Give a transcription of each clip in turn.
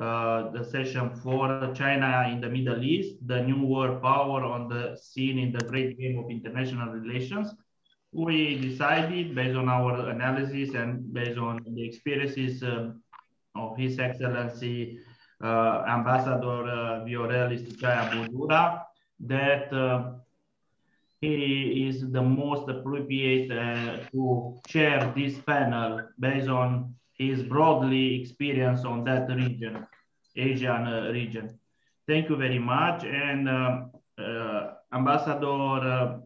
uh, the session for China in the Middle East, the new world power on the scene in the great game of international relations. We decided, based on our analysis and based on the experiences uh, of His Excellency uh, Ambassador uh, Viorel Isticioaia Budura, that uh, he is the most appropriate uh, to chair this panel based on his broadly experience on that region, Asian uh, region. Thank you very much. And um, uh, Ambassador uh,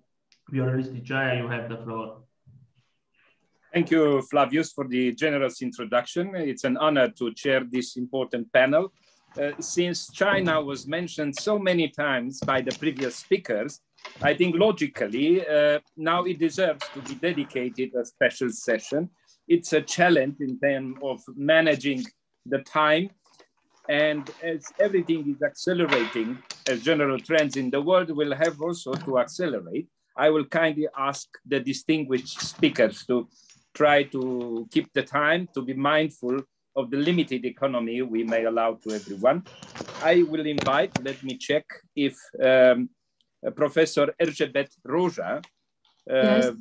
you have the floor. Thank you, Flavius, for the generous introduction. It's an honor to chair this important panel. Uh, since China was mentioned so many times by the previous speakers, I think logically, uh, now it deserves to be dedicated a special session. It's a challenge in terms of managing the time. And as everything is accelerating, as general trends in the world will have also to accelerate, I will kindly ask the distinguished speakers to try to keep the time, to be mindful of the limited economy we may allow to everyone. I will invite, let me check if um, uh, Professor Erzsébet Rózsa, yes,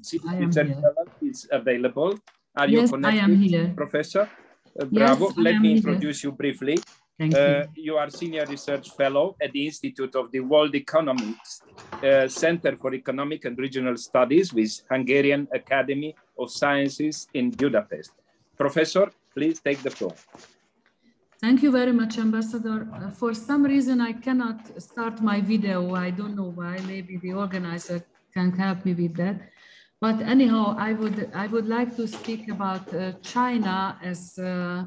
is available. Are yes, you connected, I am here. Professor? Uh, Yes, bravo. I Let me here. introduce you briefly. Thank Uh, you. you are Senior Research Fellow at the Institute of the World Economics uh, Center for Economic and Regional Studies with Hungarian Academy of Sciences in Budapest. Professor, please take the floor. Thank you very much, Ambassador. Uh, for some reason, I cannot start my video. I don't know why. Maybe the organizer can help me with that. But anyhow, I would I would like to speak about uh, China as uh,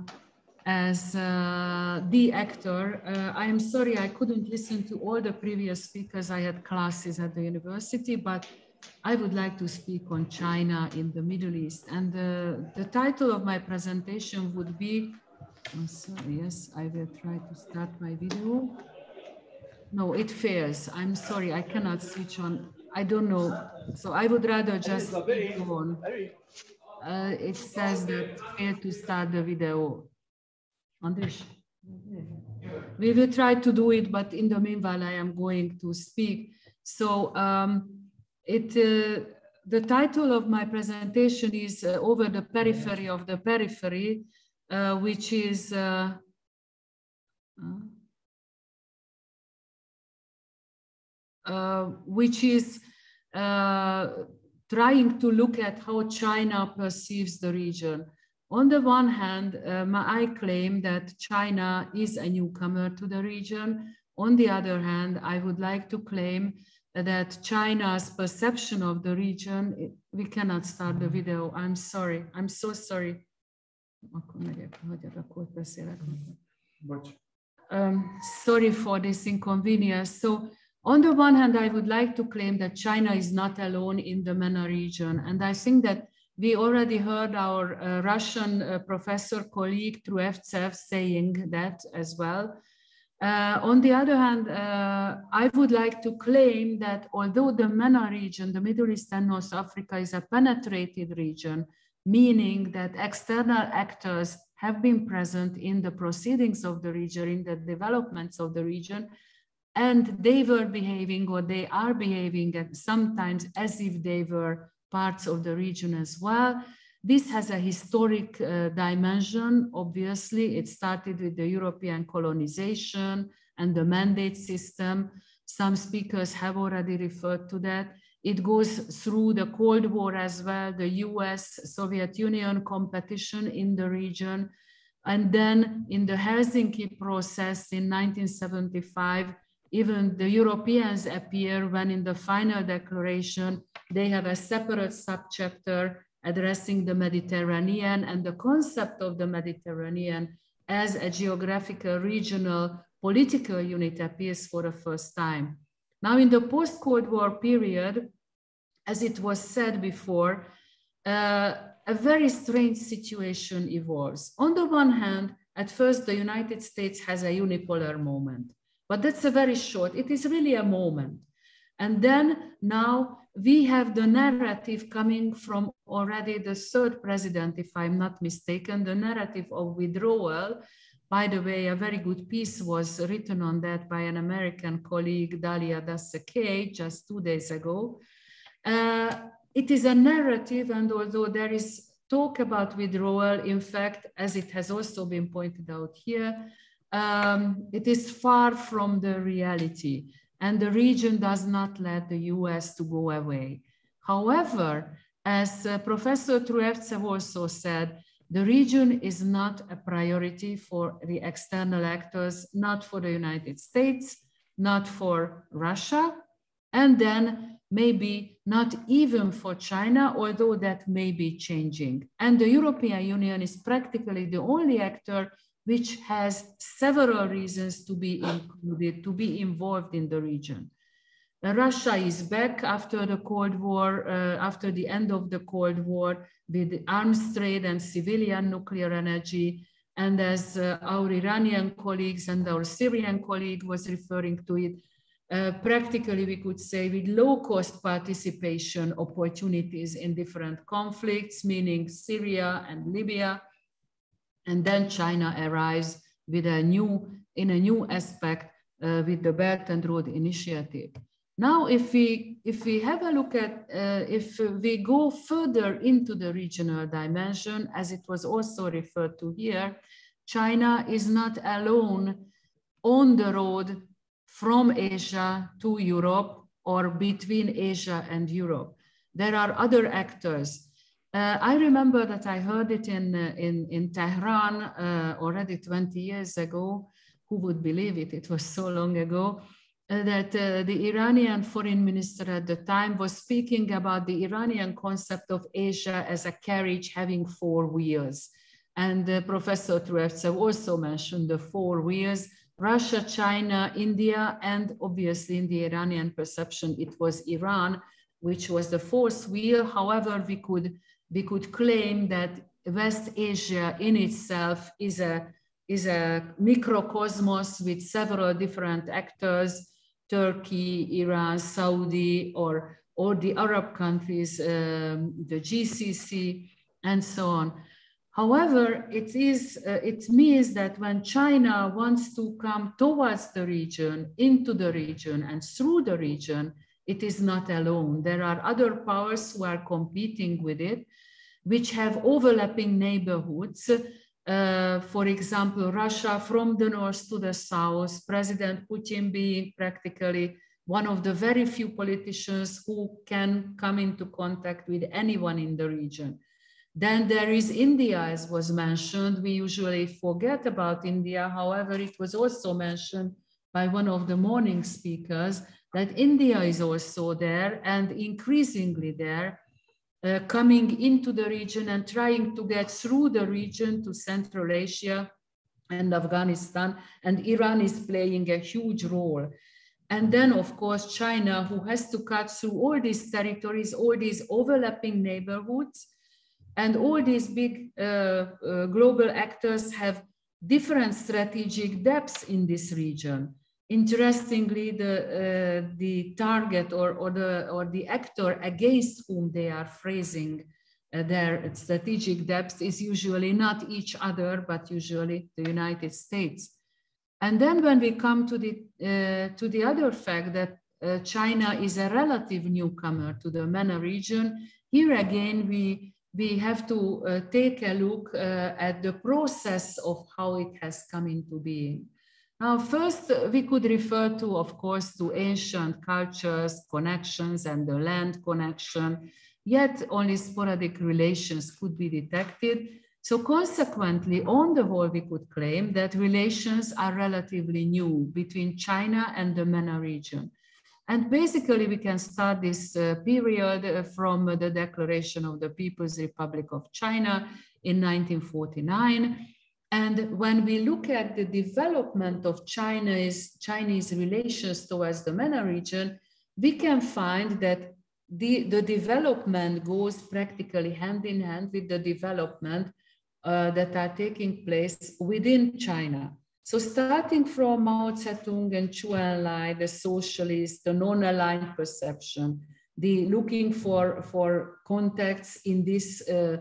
as uh, the actor. Uh, I am sorry I couldn't listen to all the previous speakers. I had classes at the university, but I would like to speak on China in the Middle East. And uh, the title of my presentation would be Oh, sorry, yes, I will try to start my video. No, it fails. I'm sorry, I cannot switch on. I don't know. So I would rather just go on. Uh, it says that fail to start the video. Andres? We will try to do it, but in the meanwhile, I am going to speak. So um, it, uh, the title of my presentation is uh, Over the Periphery of the Periphery, uh, which is which is uh, trying to look at how China perceives the region. On the one hand, um, I claim that China is a newcomer to the region. On the other hand, I would like to claim that China's perception of the region, we cannot start the video. I'm sorry. I'm so sorry. Um, sorry for this inconvenience. So on the one hand, I would like to claim that China is not alone in the MENA region. And I think that we already heard our uh, Russian uh, professor colleague Truevtsev saying that as well. Uh, on the other hand, uh, I would like to claim that although the MENA region, the Middle East and North Africa is a penetrated region, meaning that external actors have been present in the proceedings of the region, in the developments of the region, and they were behaving or they are behaving at sometimes as if they were parts of the region as well. This has a historic uh, dimension. Obviously, it started with the European colonization and the mandate system. Some speakers have already referred to that. It goes through the Cold War as well, the US Soviet Union competition in the region. And then in the Helsinki process in 1975, even the Europeans appear when in the final declaration, they have a separate subchapter addressing the Mediterranean and the concept of the Mediterranean as a geographical regional political unit appears for the first time. Now in the post-Cold War period, as it was said before, uh, a very strange situation evolves. On the one hand, at first, the United States has a unipolar moment, but that's a very short, it is really a moment. And then now we have the narrative coming from already the third president, if I'm not mistaken, the narrative of withdrawal, By the way, a very good piece was written on that by an American colleague, Dalia Dassa Kaye, just two days ago. Uh, it is a narrative, and although there is talk about withdrawal, in fact, as it has also been pointed out here, um, it is far from the reality, and the region does not let the US to go away. However, as uh, Professor Truevtsev also said, the region is not a priority for the external actors, not for the United States, not for Russia, and then maybe not even for China, although that may be changing. And the European Union is practically the only actor which has several reasons to be included, to be involved in the region. Russia is back after the Cold War, uh, after the end of the Cold War, with arms trade and civilian nuclear energy. And as uh, our Iranian colleagues and our Syrian colleague was referring to it, uh, practically we could say with low cost participation opportunities in different conflicts, meaning Syria and Libya. And then China arrives with a new, in a new aspect uh, with the Belt and Road Initiative. Now, if we, if we have a look at, uh, if we go further into the regional dimension, as it was also referred to here, China is not alone on the road from Asia to Europe or between Asia and Europe. There are other actors. Uh, I remember that I heard it in, uh, in, in Tehran uh, already 20 years ago. Who would believe it? It was so long ago. Uh, that uh, the Iranian foreign minister at the time was speaking about the Iranian concept of Asia as a carriage having four wheels. And uh, Professor Truevtsev also mentioned the four wheels, Russia, China, India, and obviously in the Iranian perception, it was Iran, which was the fourth wheel. However, we could, we could claim that West Asia in itself is a, is a microcosmos with several different actors Turkey, Iran, Saudi, or, or the Arab countries, um, the GCC, and so on. However, it, is, uh, it means that when China wants to come towards the region, into the region, and through the region, it is not alone. There are other powers who are competing with it, which have overlapping neighborhoods uh, for example, Russia from the north to the south, President Putin being practically one of the very few politicians who can come into contact with anyone in the region. Then there is India, as was mentioned. We usually forget about India. However, it was also mentioned by one of the morning speakers that India is also there and increasingly there uh, coming into the region and trying to get through the region to Central Asia and Afghanistan. And Iran is playing a huge role. And then, of course, China, who has to cut through all these territories, all these overlapping neighborhoods, and all these big uh, uh, global actors have different strategic depths in this region. Interestingly, the, uh, the target or, or, the, or the actor against whom they are phrasing uh, their strategic depth is usually not each other, but usually the United States. And then when we come to the, uh, to the other fact that uh, China is a relative newcomer to the MENA region, here again, we, we have to uh, take a look uh, at the process of how it has come into being. Now, first, we could refer to, of course, to ancient cultures, connections, and the land connection, yet only sporadic relations could be detected. So consequently, on the whole, we could claim that relations are relatively new between China and the MENA region. And basically, we can start this uh, period uh, from the declaration of the People's Republic of China in 1949 and when we look at the development of China's, Chinese relations towards the MENA region, we can find that the, the development goes practically hand in hand with the development uh, that are taking place within China. So starting from Mao Zedong and Zhou Enlai, the socialist, the non-aligned perception, the looking for, for contacts in this uh,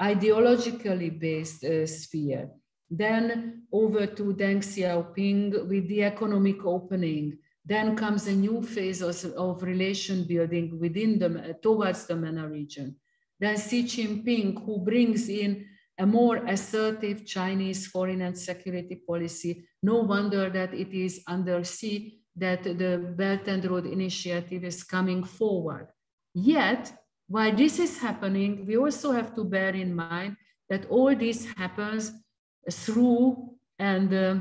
ideologically based uh, sphere then over to Deng Xiaoping with the economic opening. Then comes a new phase of, of relation building within the, towards the MENA region. Then Xi Jinping, who brings in a more assertive Chinese foreign and security policy. No wonder that it is under Xi that the Belt and Road Initiative is coming forward. Yet, while this is happening, we also have to bear in mind that all this happens through and uh,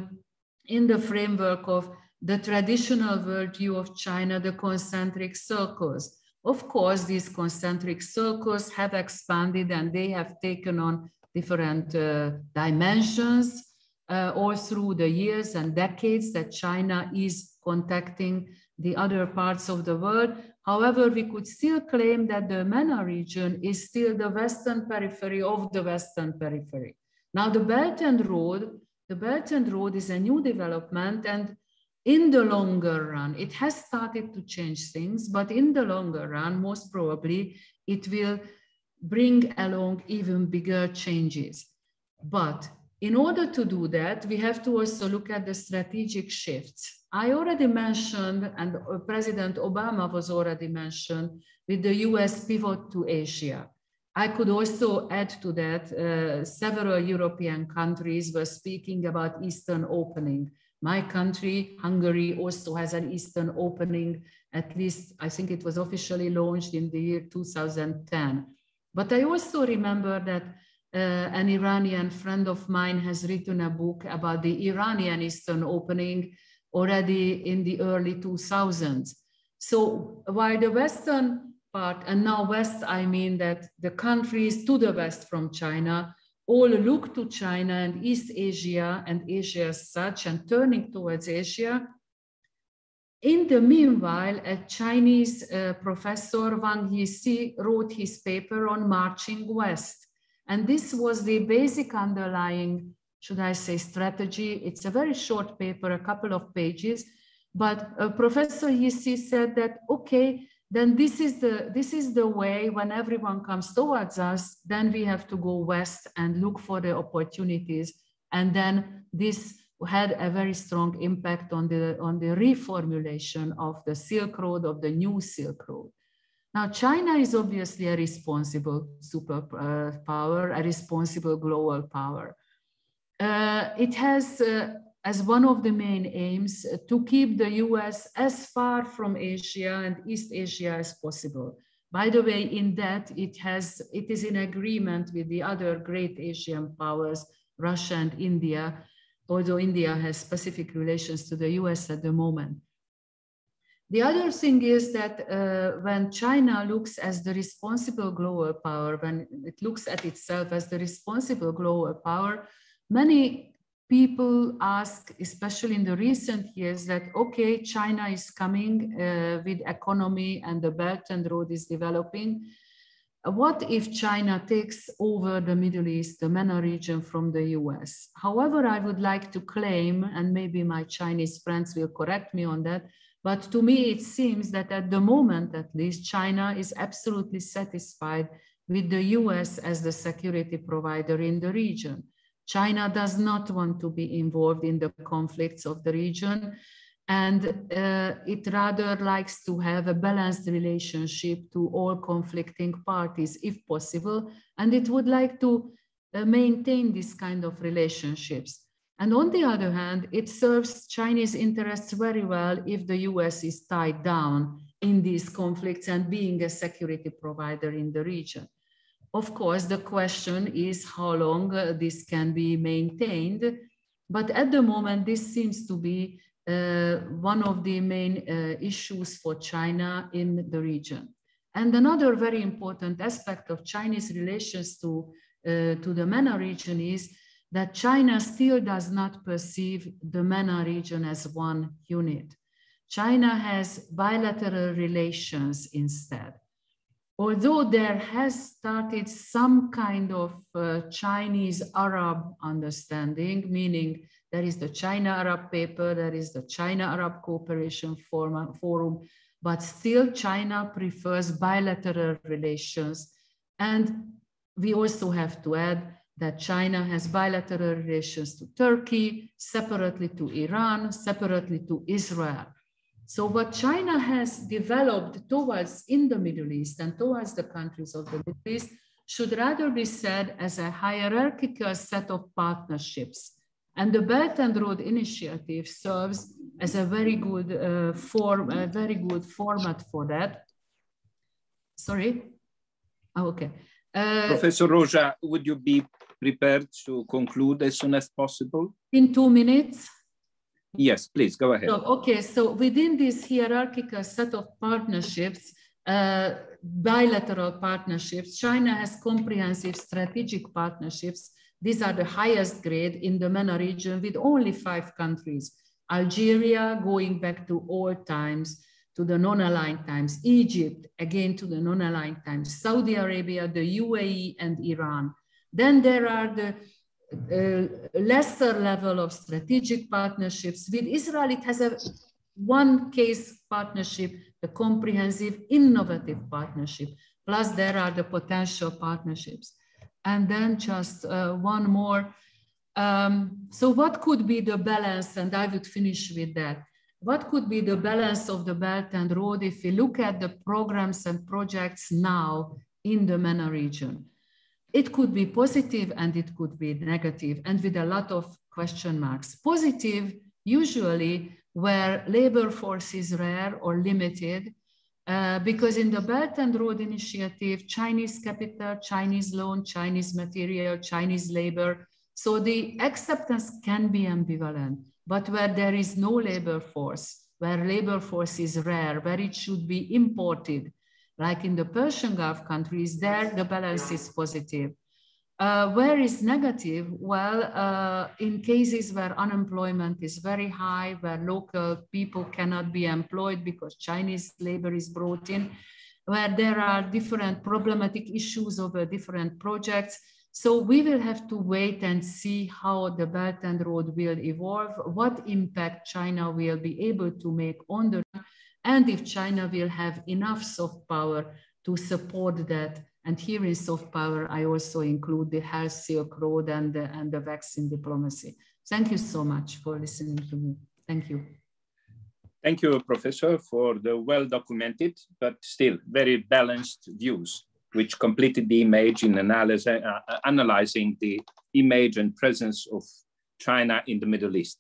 in the framework of the traditional worldview of China, the concentric circles. Of course, these concentric circles have expanded and they have taken on different uh, dimensions uh, all through the years and decades that China is contacting the other parts of the world. However, we could still claim that the MENA region is still the western periphery of the western periphery. Now the Belt and Road, the Belt and Road is a new development and in the longer run, it has started to change things, but in the longer run, most probably it will bring along even bigger changes. But in order to do that, we have to also look at the strategic shifts. I already mentioned, and President Obama was already mentioned, with the US pivot to Asia. I could also add to that, uh, several European countries were speaking about Eastern opening. My country, Hungary, also has an Eastern opening, at least I think it was officially launched in the year 2010. But I also remember that uh, an Iranian friend of mine has written a book about the Iranian Eastern opening already in the early 2000s. So while the Western part, and now West, I mean that the countries to the West from China all look to China and East Asia and Asia as such and turning towards Asia in the meanwhile, a Chinese uh, professor, Wang Jisi, wrote his paper on marching west. And this was the basic underlying, should I say, strategy. It's a very short paper, a couple of pages. But uh, Professor Jisi said that, okay, then this is, the, this is the way when everyone comes towards us, then we have to go west and look for the opportunities. And then this had a very strong impact on the, on the reformulation of the Silk Road, of the new Silk Road. Now, China is obviously a responsible superpower, uh, a responsible global power. Uh, it has, uh, as one of the main aims, uh, to keep the US as far from Asia and East Asia as possible. By the way, in that, it, has, it is in agreement with the other great Asian powers, Russia and India, although India has specific relations to the US at the moment. The other thing is that uh, when China looks as the responsible global power, when it looks at itself as the responsible global power, many people ask, especially in the recent years, that okay, China is coming uh, with economy and the Belt and Road is developing what if China takes over the Middle East, the MENA region from the US? However, I would like to claim, and maybe my Chinese friends will correct me on that, but to me, it seems that at the moment, at least, China is absolutely satisfied with the US as the security provider in the region. China does not want to be involved in the conflicts of the region and uh, it rather likes to have a balanced relationship to all conflicting parties if possible and it would like to uh, maintain this kind of relationships. And on the other hand it serves chinese interests very well if the us is tied down in these conflicts and being a security provider in the region of course the question is how long uh, this can be maintained but at the moment this seems to be uh, one of the main uh, issues for China in the region. And another very important aspect of Chinese relations to, uh, to the MENA region is that China still does not perceive the MENA region as one unit. China has bilateral relations instead. Although there has started some kind of uh, Chinese Arab understanding, meaning there is the China Arab paper, there is the China Arab Cooperation Forum, but still China prefers bilateral relations. And we also have to add that China has bilateral relations to Turkey, separately to Iran, separately to Israel. So what China has developed towards in the Middle East and towards the countries of the Middle East should rather be said as a hierarchical set of partnerships. And the Belt and Road Initiative serves as a very good uh, form, a very good format for that. Sorry. Oh, okay. Uh, Professor Rózsa, would you be prepared to conclude as soon as possible? In two minutes. Yes, please go ahead. So, okay, so within this hierarchical set of partnerships, uh, bilateral partnerships, China has comprehensive strategic partnerships. These are the highest grade in the MENA region with only five countries. Algeria, going back to old times, to the non-aligned times, Egypt, again to the non-aligned times, Saudi Arabia, the UAE, and Iran. Then there are the lesser level of strategic partnerships. With Israel, it has a one case partnership, the comprehensive innovative partnership. Plus there are the potential partnerships. And then just uh, one more. Um, so what could be the balance? And I would finish with that. What could be the balance of the Belt and Road if we look at the programs and projects now in the MENA region? It could be positive and it could be negative and with a lot of question marks. Positive, usually where labor force is rare or limited, uh, because in the Belt and Road Initiative, Chinese capital, Chinese loan, Chinese material, Chinese labor. So the acceptance can be ambivalent, but where there is no labor force, where labor force is rare, where it should be imported, like in the Persian Gulf countries, there the balance is positive. Uh, where is negative? Well, uh, in cases where unemployment is very high, where local people cannot be employed because Chinese labor is brought in, where there are different problematic issues over different projects. So we will have to wait and see how the Belt and Road will evolve, what impact China will be able to make on the and if China will have enough soft power to support that. And here in soft power, I also include the Health Silk Road and the, and the vaccine diplomacy. Thank you so much for listening to me. Thank you. Thank you, Professor, for the well-documented, but still very balanced views, which completed the image in analyze, uh, analyzing the image and presence of China in the Middle East.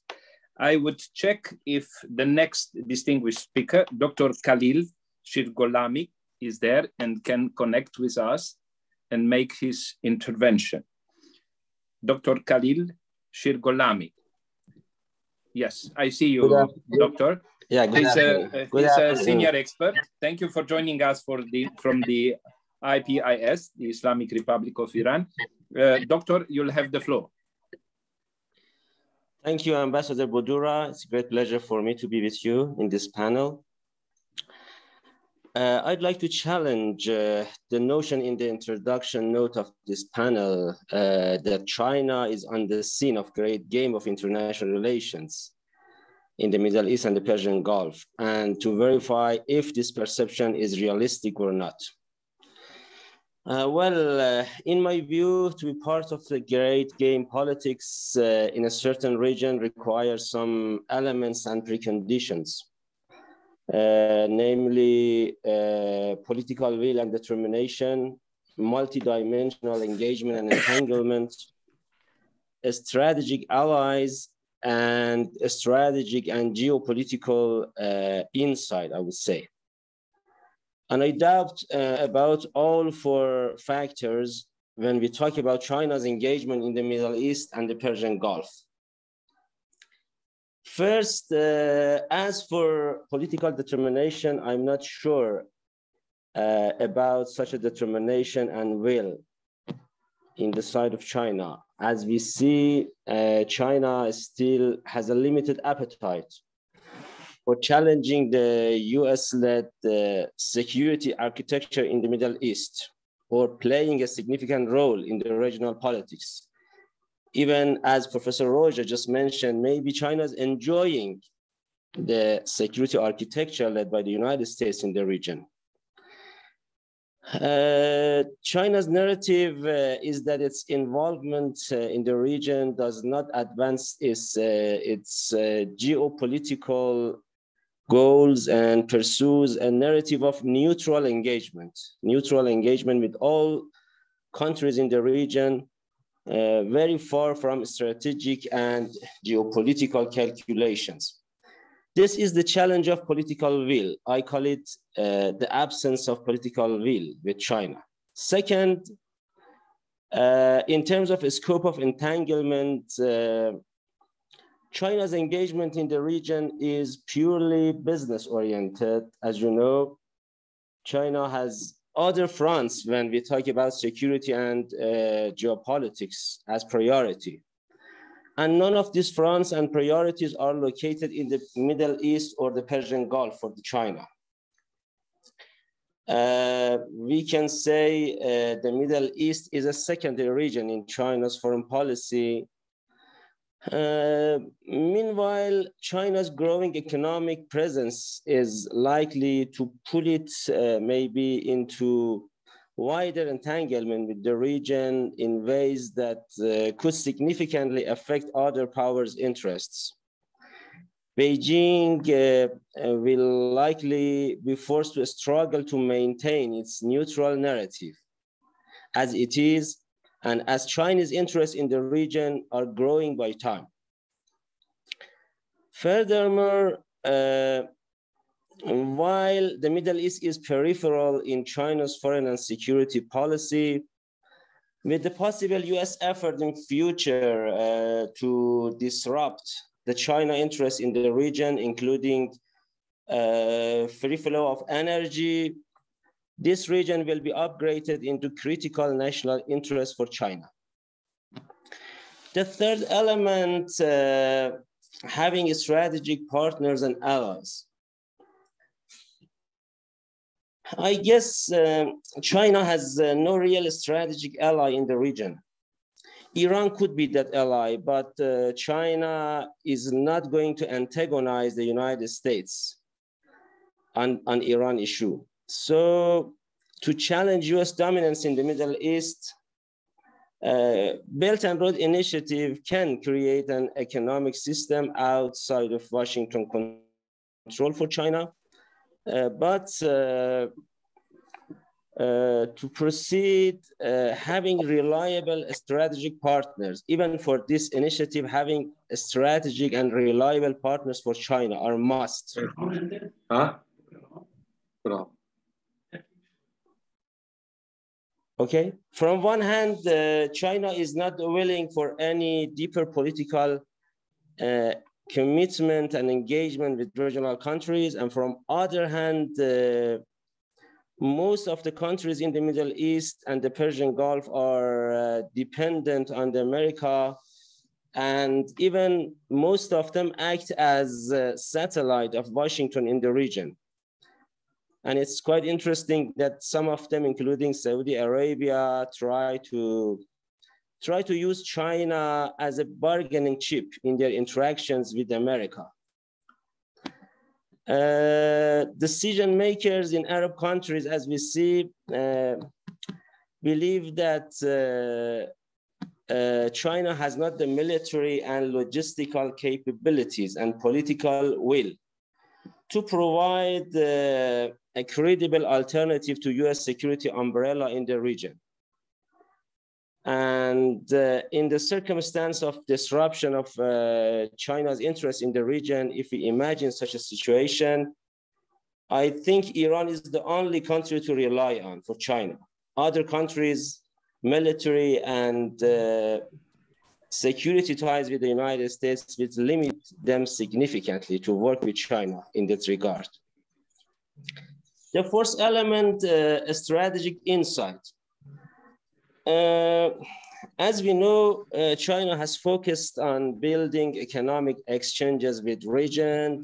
I would check if the next distinguished speaker, Dr. Khalil Shirgholami, is there and can connect with us and make his intervention. Dr. Khalil Shirgholami. Yes, I see you, doctor. Yeah, good he's, a, he's a senior expert. Thank you for joining us for the from the IPIS, the Islamic Republic of Iran. Uh, doctor, you'll have the floor. Thank you, Ambassador Budura. It's a great pleasure for me to be with you in this panel. Uh, I'd like to challenge uh, the notion in the introduction note of this panel uh, that China is on the scene of great game of international relations in the Middle East and the Persian Gulf, and to verify if this perception is realistic or not. Uh, well, uh, in my view, to be part of the great game politics uh, in a certain region requires some elements and preconditions, uh, namely uh, political will and determination, multidimensional engagement and entanglement, strategic allies, and strategic and geopolitical uh, insight, I would say. And I doubt uh, about all four factors when we talk about China's engagement in the Middle East and the Persian Gulf. First, uh, as for political determination, I'm not sure uh, about such a determination and will in the side of China. As we see, uh, China still has a limited appetite for challenging the US-led uh, security architecture in the Middle East or playing a significant role in the regional politics. Even as Professor Rózsa just mentioned, maybe China is enjoying the security architecture led by the United States in the region. Uh, China's narrative uh, is that its involvement uh, in the region does not advance its, uh, its uh, geopolitical goals and pursues a narrative of neutral engagement, neutral engagement with all countries in the region, uh, very far from strategic and geopolitical calculations. This is the challenge of political will. I call it uh, the absence of political will with China. Second, uh, in terms of a scope of entanglement, uh, China's engagement in the region is purely business oriented. As you know, China has other fronts when we talk about security and uh, geopolitics as priority. And none of these fronts and priorities are located in the Middle East or the Persian Gulf for China. Uh, we can say uh, the Middle East is a secondary region in China's foreign policy. Uh, meanwhile, China's growing economic presence is likely to pull it uh, maybe into wider entanglement with the region in ways that uh, could significantly affect other powers' interests. Beijing uh, uh, will likely be forced to struggle to maintain its neutral narrative as it is and as Chinese interests in the region are growing by time. Furthermore, uh, while the Middle East is peripheral in China's foreign and security policy, with the possible US effort in future uh, to disrupt the China interest in the region, including uh, free flow of energy, this region will be upgraded into critical national interest for China. The third element, uh, having strategic partners and allies. I guess uh, China has uh, no real strategic ally in the region. Iran could be that ally, but uh, China is not going to antagonize the United States on, on Iran issue. So to challenge US dominance in the Middle East, uh, Belt and Road Initiative can create an economic system outside of Washington control for China uh, but uh, uh, to proceed having reliable strategic partners, even for this initiative, having strategic and reliable partners for China are must. Huh? Okay. From one hand, uh, China is not willing for any deeper political uh, commitment and engagement with regional countries. And from other hand, uh, most of the countries in the Middle East and the Persian Gulf are uh, dependent on the America and even most of them act as satellite of Washington in the region. And it's quite interesting that some of them, including Saudi Arabia, try to try to use China as a bargaining chip in their interactions with America. Uh, decision makers in Arab countries, as we see, uh, believe that uh, uh China has not the military and logistical capabilities and political will to provide uh, a credible alternative to US security umbrella in the region. And uh, in the circumstance of disruption of uh, China's interest in the region, if we imagine such a situation, I think Iran is the only country to rely on for China. Other countries, military and uh, security ties with the United States would limit them significantly to work with China in that regard. The fourth element, uh, strategic insight. Uh, as we know, uh, China has focused on building economic exchanges with region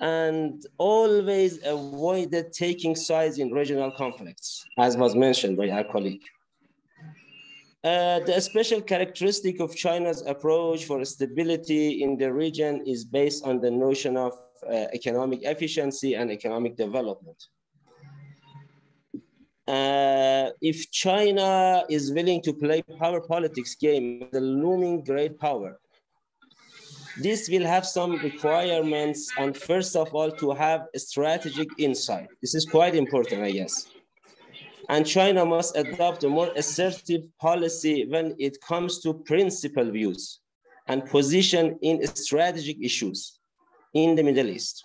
and always avoided taking sides in regional conflicts, as was mentioned by our colleague. Uh, the special characteristic of China's approach for stability in the region is based on the notion of uh, economic efficiency and economic development. Uh, if China is willing to play power politics game, the looming great power, this will have some requirements and first of all to have a strategic insight. This is quite important, I guess. And China must adopt a more assertive policy when it comes to principal views and position in strategic issues in the Middle East.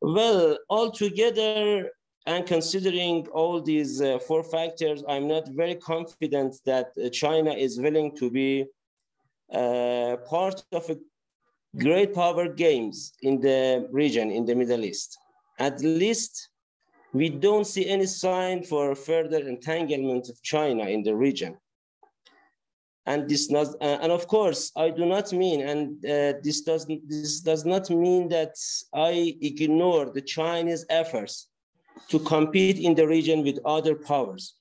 Well, altogether, and considering all these uh, four factors, I'm not very confident that uh, China is willing to be uh, part of a great power games in the region, in the Middle East. At least we don't see any sign for further entanglement of China in the region. And this not, uh, and of course, I do not mean, and uh, this doesn't, this does not mean that I ignore the Chinese efforts to compete in the region with other powers.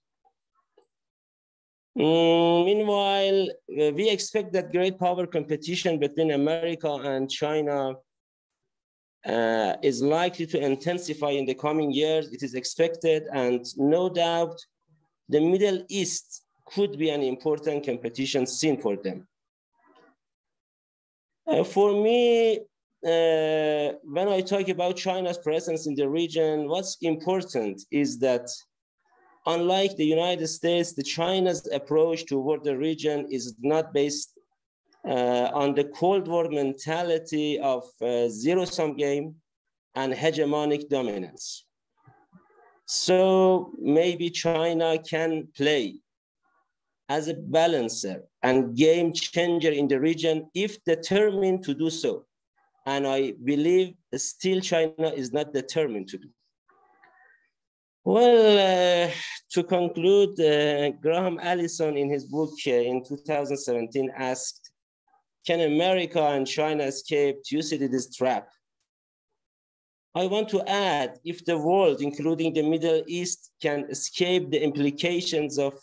Mm, meanwhile, uh, we expect that great power competition between America and China uh, is likely to intensify in the coming years. It is expected, and no doubt, the Middle East could be an important competition scene for them. Uh, for me, uh, when I talk about China's presence in the region, what's important is that unlike the United States, the China's approach toward the region is not based uh, on the Cold War mentality of uh, zero-sum game and hegemonic dominance. So maybe China can play as a balancer and game changer in the region if determined to do so. And I believe still China is not determined to do. Well, uh, to conclude, uh, Graham Allison in his book uh, in 2017 asked, can America and China escape Thucydides' trap? I want to add, if the world, including the Middle East, can escape the implications of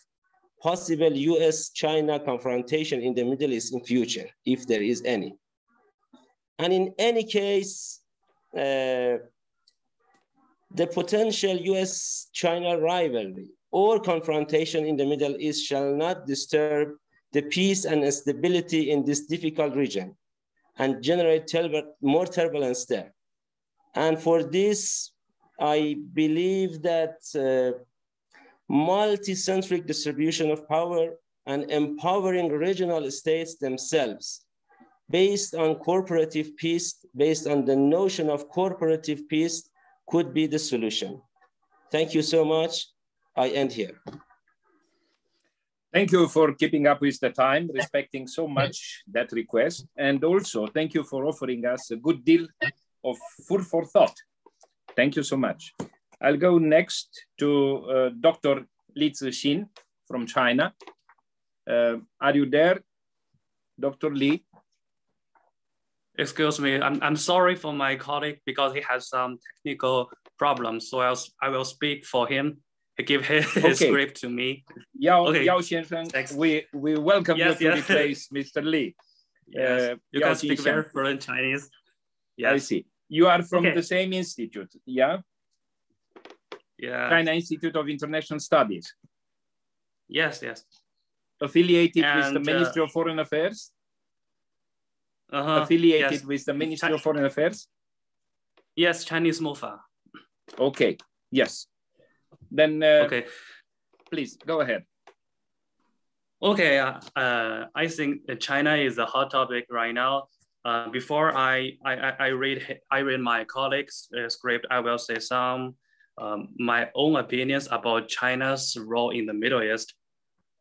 possible US-China confrontation in the Middle East in future, if there is any. And in any case, uh, the potential US-China rivalry or confrontation in the Middle East shall not disturb the peace and stability in this difficult region and generate more turbulence there. And for this, I believe that uh, multi-centric distribution of power and empowering regional states themselves based on cooperative peace, based on the notion of cooperative peace could be the solution. Thank you so much. I end here. Thank you for keeping up with the time, respecting so much that request. And also thank you for offering us a good deal of food for thought. Thank you so much. I'll go next to uh, Dr. Li Zixin from China. Uh, are you there, Dr. Li? Excuse me, I'm, I'm sorry for my colleague because he has some technical problems. So I'll, I will speak for him. He give his, okay. script to me. Yao, okay. Yao we, we welcome yes, you to yes. replace Mr. Li. Yes, uh, you Yao can speak very fluent Chinese. Yes. I see. You are from okay. the same institute, yeah? Yeah. China Institute of International Studies. Yes, yes. Affiliated and, with the Ministry uh, of Foreign Affairs? Uh -huh. affiliated yes. with the Ministry of Foreign Affairs? Yes, Chinese MOFA. Okay, yes. Then, uh, okay. please go ahead. Okay, uh, uh, I think China is a hot topic right now. Uh, before I, I, I read I read my colleagues' uh, script, I will say some um, my own opinions about China's role in the Middle East.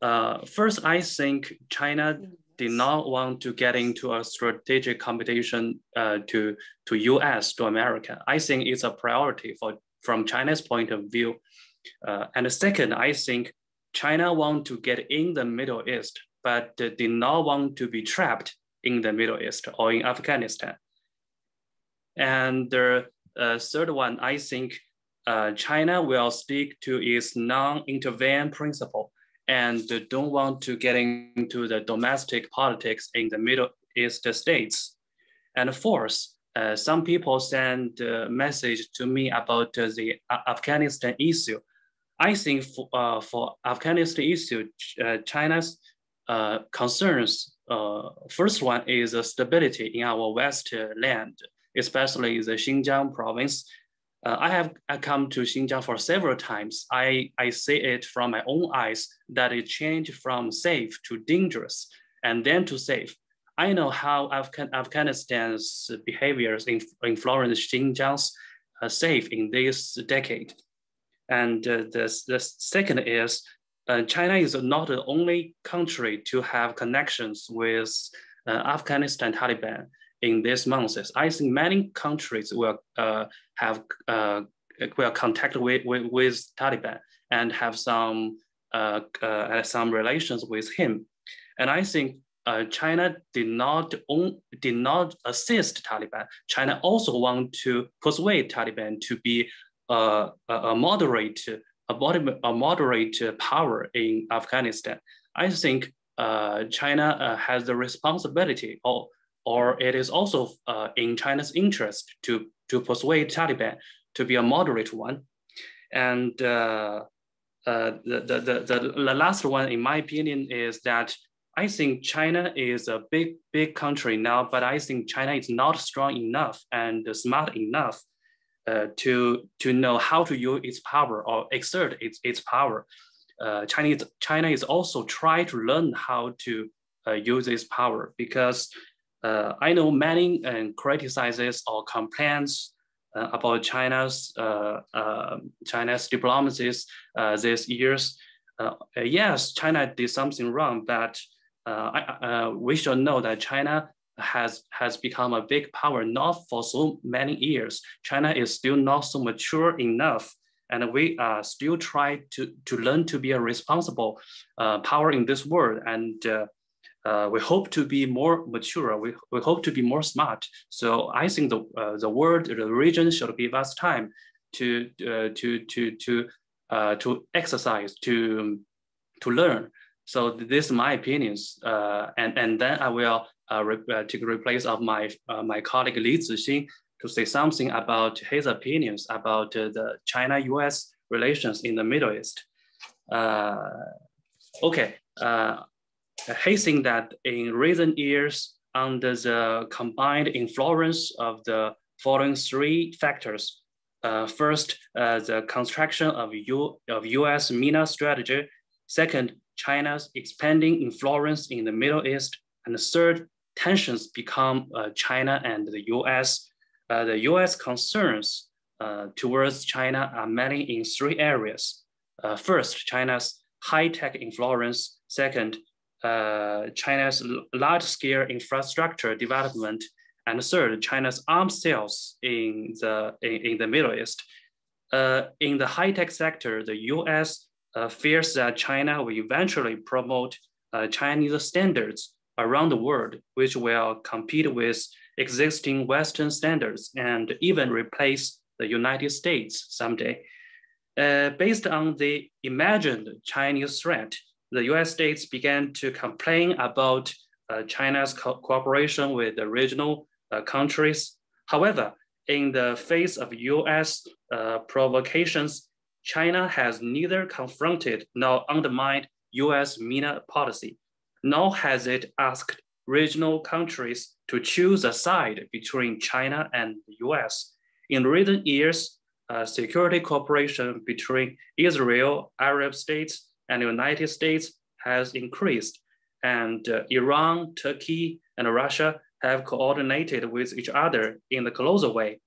Uh, first, I think China did not want to get into a strategic competition uh, to, to US, to America. I think it's a priority for, from China's point of view. Uh, and second, I think China want to get in the Middle East, but did not want to be trapped in the Middle East or in Afghanistan. And the uh, third one, I think uh, China will stick to its non-intervene principle and don't want to get into the domestic politics in the Middle East states. And fourth, uh, some people send a message to me about uh, the Afghanistan issue. I think for, uh, for Afghanistan issue, uh, China's uh, concerns, uh, first one is stability in our west land, especially the Xinjiang province. Uh, I have I come to Xinjiang for several times. I, I see it from my own eyes that it changed from safe to dangerous and then to safe. I know how Afghan, Afghanistan's behaviors in, influence Xinjiang's uh, safe in this decade. And uh, the, the second is uh, China is not the only country to have connections with uh, Afghanistan Taliban in these months. I think many countries will uh, have uh, will contact with, with, with, Taliban and have some uh, some relations with him. And I think uh, China did not own, did not assist Taliban. China also want to persuade Taliban to be a, a moderate a, a moderate power in Afghanistan. I think uh, China uh, has the responsibility, or or it is also uh, in China's interest to to persuade Taliban to be a moderate one, and. Uh, uh, the, the, the, the last one, in my opinion, is that I think China is a big, big country now, but I think China is not strong enough and smart enough uh, to, to know how to use its power or exert its, its power. Uh, Chinese, China is also trying to learn how to uh, use its power because uh, I know many and criticizes or complaints uh, about China's uh, China's diplomacies these years. yes, China did something wrong, but I, we should know that China has has become a big power not for so many years. China is still not so mature enough, and we uh, still try to to learn to be a responsible uh, power in this world. And uh, uh we hope to be more mature. We, we hope to be more smart. So I think the uh, the world, the region should give us time to uh, to to to to exercise to to learn. So this is my opinions, and and then I will uh, re uh, take replace of my uh, my colleague Li Zixing to say something about his opinions about the China-U.S. relations in the Middle East. okay, he think that in recent years, under the combined influence of the following three factors. Uh, first, uh, the construction of, U of US MENA strategy. Second, China's expanding influence in the Middle East. And third, tensions become uh, China and the US. Uh, the US concerns uh, towards China are mainly in three areas. Uh, first, China's high-tech influence. Second, uh, China's large-scale infrastructure development. And third, China's arms sales in the, in, in the Middle East. Uh, in the high-tech sector, the US fears that China will eventually promote Chinese standards around the world, which will compete with existing Western standards and even replace the United States someday. Uh, based on the imagined Chinese threat, the US states began to complain about uh, China's co cooperation with the regional uh, countries. However, in the face of US uh, provocations, China has neither confronted nor undermined US MENA policy nor has it asked regional countries to choose a side between China and the US. In recent years, uh, security cooperation between Israel, Arab states, and the United States has increased, and uh, Iran, Turkey, and Russia have coordinated with each other in a closer way.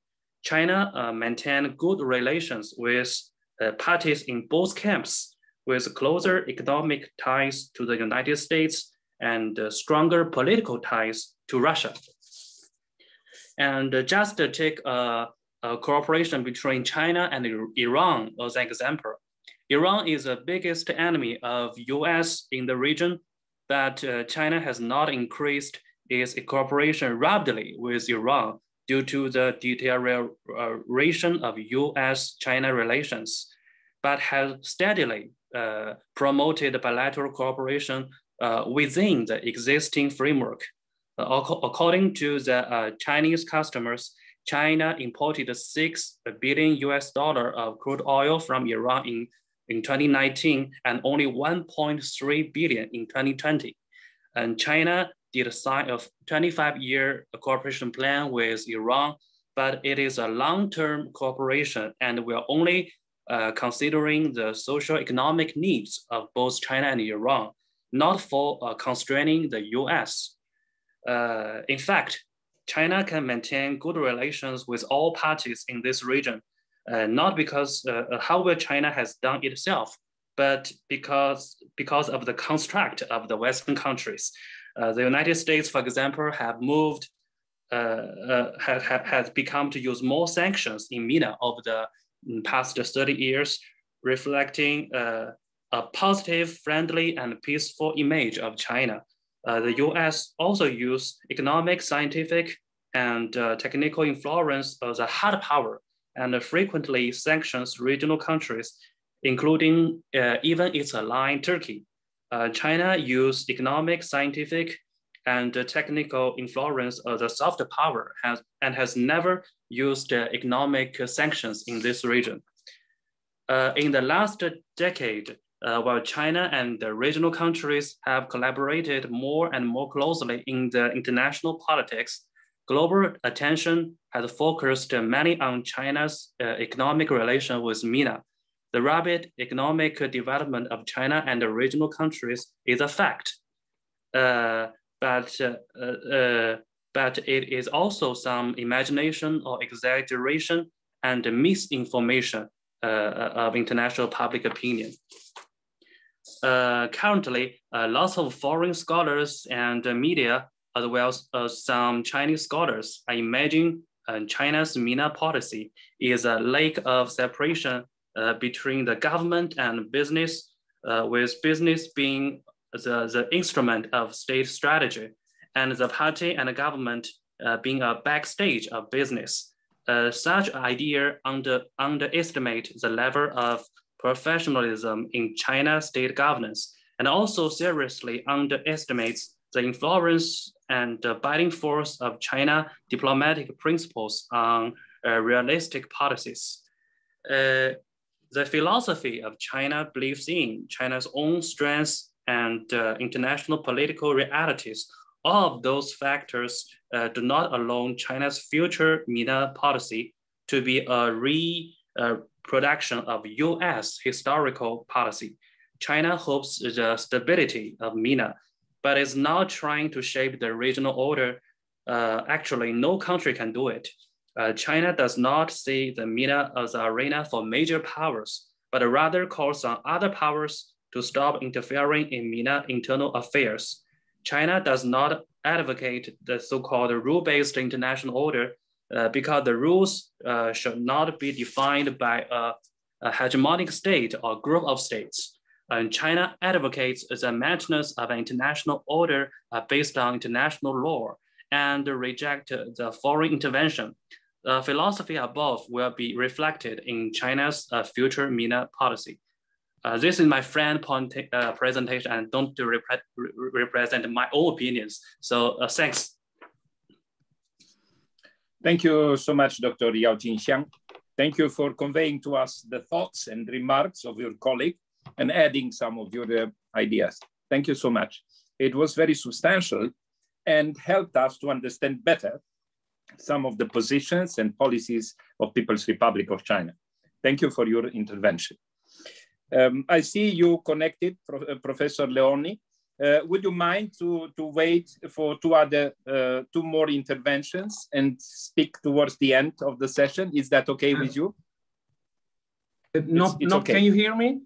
China uh, maintained good relations with uh, parties in both camps with closer economic ties to the United States and uh, stronger political ties to Russia. And uh, just to take a, a, cooperation between China and Iran as an example, Iran is the biggest enemy of US in the region, but uh, China has not increased its cooperation rapidly with Iran due to the deterioration of US-China relations, but has steadily uh, promoted bilateral cooperation uh, within the existing framework. Uh, according to the uh, Chinese customers, China imported 6 billion US dollar of crude oil from Iran in, in 2019 and only 1.3 billion in 2020. And China did sign a 25-year cooperation plan with Iran, but it is a long-term cooperation and we're only uh, considering the social economic needs of both China and Iran, not for uh, constraining the US. Uh, in fact, China can maintain good relations with all parties in this region, uh, not because uh, uh, how well China has done itself, but because, because of the construct of the Western countries. Uh, the United States, for example, have moved, uh, uh, have, have, has become to use more sanctions in MENA over the past 30 years, reflecting a positive, friendly, and peaceful image of China. Uh, the US also use economic, scientific, and uh, technical influence as a hard power and frequently sanctions regional countries, including uh, even its ally Turkey. Uh, China use economic, scientific, and technical influence as a soft power has, and has never used economic sanctions in this region. Uh, in the last decade, uh, while China and the regional countries have collaborated more and more closely in the international politics, global attention has focused mainly on China's uh, economic relation with MENA. The rapid economic development of China and the regional countries is a fact, uh, but, uh, uh, but it is also some imagination or exaggeration and misinformation uh, of international public opinion. Uh, currently, uh, lots of foreign scholars and media, as well as some Chinese scholars, are imagining uh, China's MENA policy is a lack of separation uh, between the government and business, uh, with business being the, the instrument of state strategy, and the party and the government uh, being a backstage of business. such idea under, underestimate the level of professionalism in China state governance, and also seriously underestimates the influence and the binding force of China diplomatic principles on realistic policies. Uh, the philosophy of China believes in China's own strengths and uh, international political realities. All of those factors uh, do not allow China's future MENA policy to be a reproduction of US historical policy. China hopes the stability of MENA, but is now trying to shape the regional order. Uh, actually, no country can do it. Uh, China does not see the MENA as an arena for major powers, but rather calls on other powers to stop interfering in MENA internal affairs. China does not advocate the so-called rule-based international order uh, because the rules uh, should not be defined by a, a, hegemonic state or group of states. And China advocates the maintenance of an international order uh, based on international law and reject the foreign intervention. The philosophy above will be reflected in China's uh, future MENA policy. Uh, this is my friend uh, presentation and don't repre represent my own opinions. So thanks. Thank you so much, Dr. Yao Jinxiang. Thank you for conveying to us the thoughts and remarks of your colleague and adding some of your uh, ideas. Thank you so much. It was very substantial and helped us to understand better some of the positions and policies of People's Republic of China. Thank you for your intervention. Um, I see you connected, Pro uh, Professor Leoni. Uh, would you mind to, to wait for two other, uh, two more interventions and speak towards the end of the session? Is that okay with you? Uh, no, it's, it's no okay. can you hear me?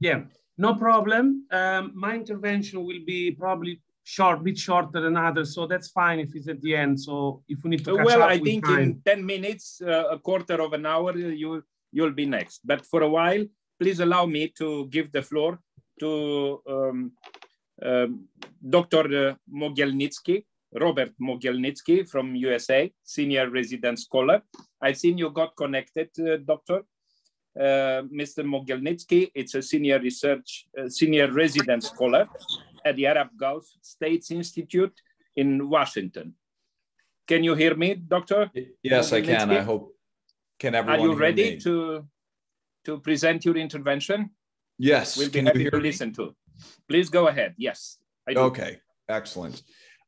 Yeah, no problem. Um, my intervention will be probably short, bit shorter than others, so that's fine if it's at the end. So if we need to well, up, I think in ten minutes, uh, a quarter of an hour, you you'll be next. But for a while, please allow me to give the floor to um, um, Dr. Mogielnicki, Robert Mogielnicki from USA, senior resident scholar. I've seen you got connected, uh, Doctor. Uh, Mr. Mogielnicki, it's a senior research, uh, senior resident scholar at the Arab Gulf States Institute in Washington. Can you hear me, Doctor? Yes, I can. I hope. Can everyone? Are you ready to to present your intervention? Yes. We'll be happy to listen to. Please go ahead. Yes. Okay. Excellent.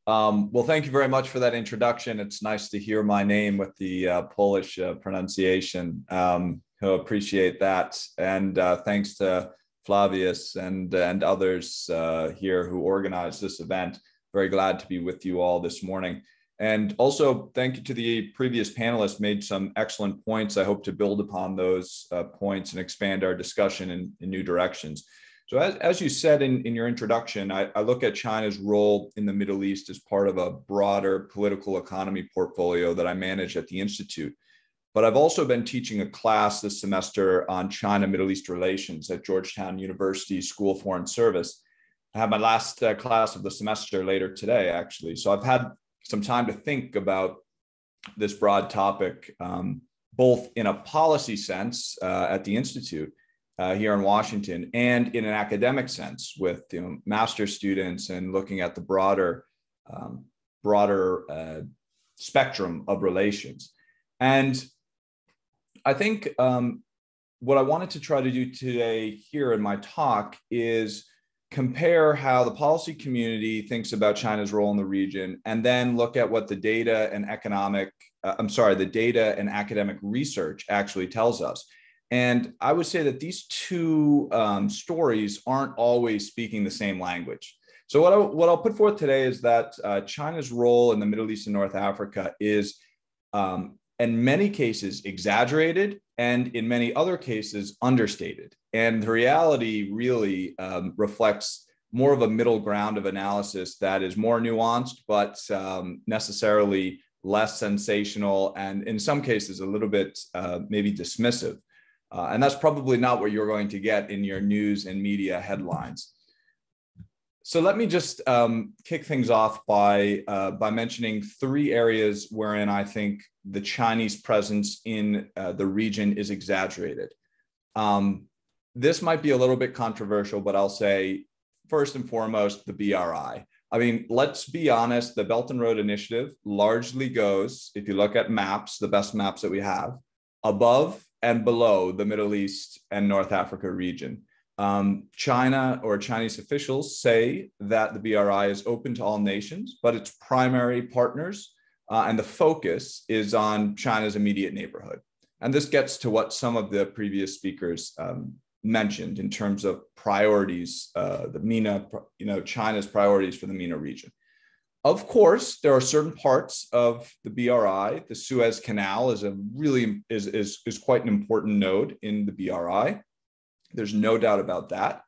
Um, well, thank you very much for that introduction. It's nice to hear my name with the uh, Polish uh, pronunciation. Um, I appreciate that. And uh, thanks to Flavius and, and others uh, here who organized this event. Very glad to be with you all this morning. And also, thank you to the previous panelists, made some excellent points. I hope to build upon those uh, points and expand our discussion in, in new directions. So as, as you said in, in your introduction, I, I look at China's role in the Middle East as part of a broader political economy portfolio that I manage at the Institute. But I've also been teaching a class this semester on China Middle East relations at Georgetown University School of Foreign Service. I have my last uh, class of the semester later today, actually. So I've had some time to think about this broad topic, um, both in a policy sense uh, at the Institute uh, here in Washington and in an academic sense with you know, master students and looking at the broader, um, broader uh, spectrum of relations. And I think um, what I wanted to try to do today here in my talk is compare how the policy community thinks about China's role in the region, and then look at what the data and economic, uh, I'm sorry, the data and academic research actually tells us. And I would say that these two um, stories aren't always speaking the same language. So what, I, what I'll put forth today is that uh, China's role in the Middle East and North Africa is um, in many cases exaggerated and in many other cases understated. And the reality really um, reflects more of a middle ground of analysis that is more nuanced, but um, necessarily less sensational and in some cases a little bit uh, maybe dismissive. Uh, and that's probably not what you're going to get in your news and media headlines. So let me just um, kick things off by uh, by mentioning three areas wherein I think the Chinese presence in uh, the region is exaggerated. Um, this might be a little bit controversial, but I'll say first and foremost the BRI. I mean, let's be honest. The Belt and Road Initiative largely goes, if you look at maps, the best maps that we have, above and below the Middle East and North Africa region. Um, China or Chinese officials say that the BRI is open to all nations, but its primary partners uh, and the focus is on China's immediate neighborhood. And this gets to what some of the previous speakers um, mentioned in terms of priorities, uh, the MENA, you know, China's priorities for the MENA region. Of course, there are certain parts of the BRI. The Suez Canal is a really is, is, is quite an important node in the BRI. There's no doubt about that.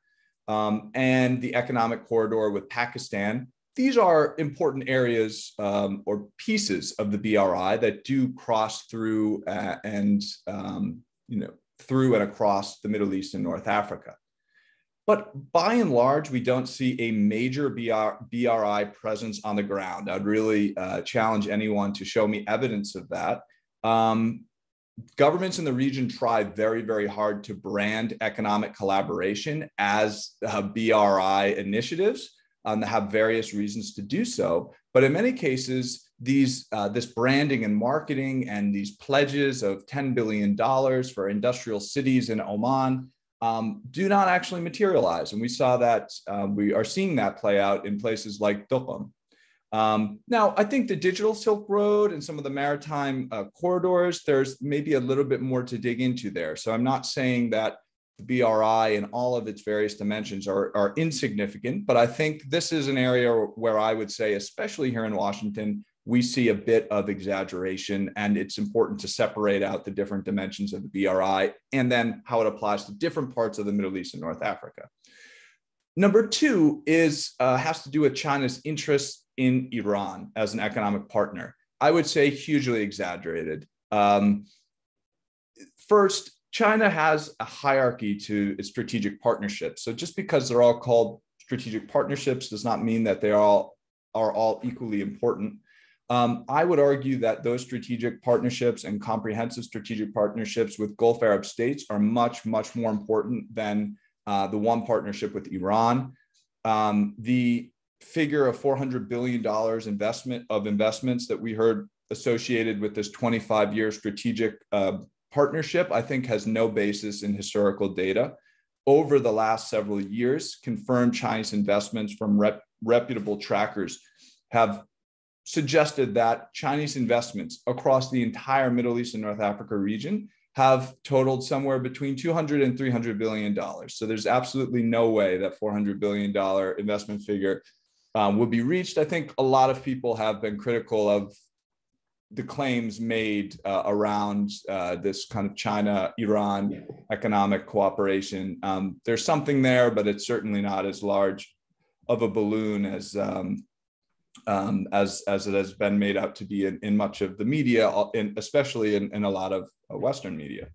Um, and the economic corridor with Pakistan. These are important areas um, or pieces of the BRI that do cross through uh, and um, you know through and across the Middle East and North Africa. But by and large, we don't see a major BR, BRI presence on the ground. I'd really uh, challenge anyone to show me evidence of that. Um, governments in the region try very, very hard to brand economic collaboration as uh, BRI initiatives um, that have various reasons to do so. But in many cases, these uh, this branding and marketing and these pledges of $10 billion for industrial cities in Oman um, do not actually materialize. And we saw that, um, we are seeing that play out in places like Duqm. Um, now, I think the digital Silk Road and some of the maritime uh, corridors, there's maybe a little bit more to dig into there. So I'm not saying that the BRI and all of its various dimensions are, are insignificant, but I think this is an area where I would say, especially here in Washington, we see a bit of exaggeration and it's important to separate out the different dimensions of the BRI and then how it applies to different parts of the Middle East and North Africa. Number two is uh, has to do with China's interests in Iran as an economic partner. I would say hugely exaggerated. Um, first, China has a hierarchy to its strategic partnerships. So just because they're all called strategic partnerships does not mean that they are all, are all equally important. Um, I would argue that those strategic partnerships and comprehensive strategic partnerships with Gulf Arab states are much, much more important than uh, the one partnership with Iran. Um, the figure of $400 billion investment of investments that we heard associated with this 25 year strategic uh, partnership, I think has no basis in historical data. over the last several years, confirmed Chinese investments from rep- reputable trackers have suggested that Chinese investments across the entire Middle East and North Africa region have totaled somewhere between 200 and 300 billion dollars. So there's absolutely no way that 400 billion dollar investment figure um, would be reached. I think a lot of people have been critical of the claims made uh, around uh, this kind of China Iran economic cooperation. Um, there's something there, but it's certainly not as large of a balloon as um, um, as as it has been made out to be in, in much of the media, uh, in, especially in, in a lot of uh, Western media.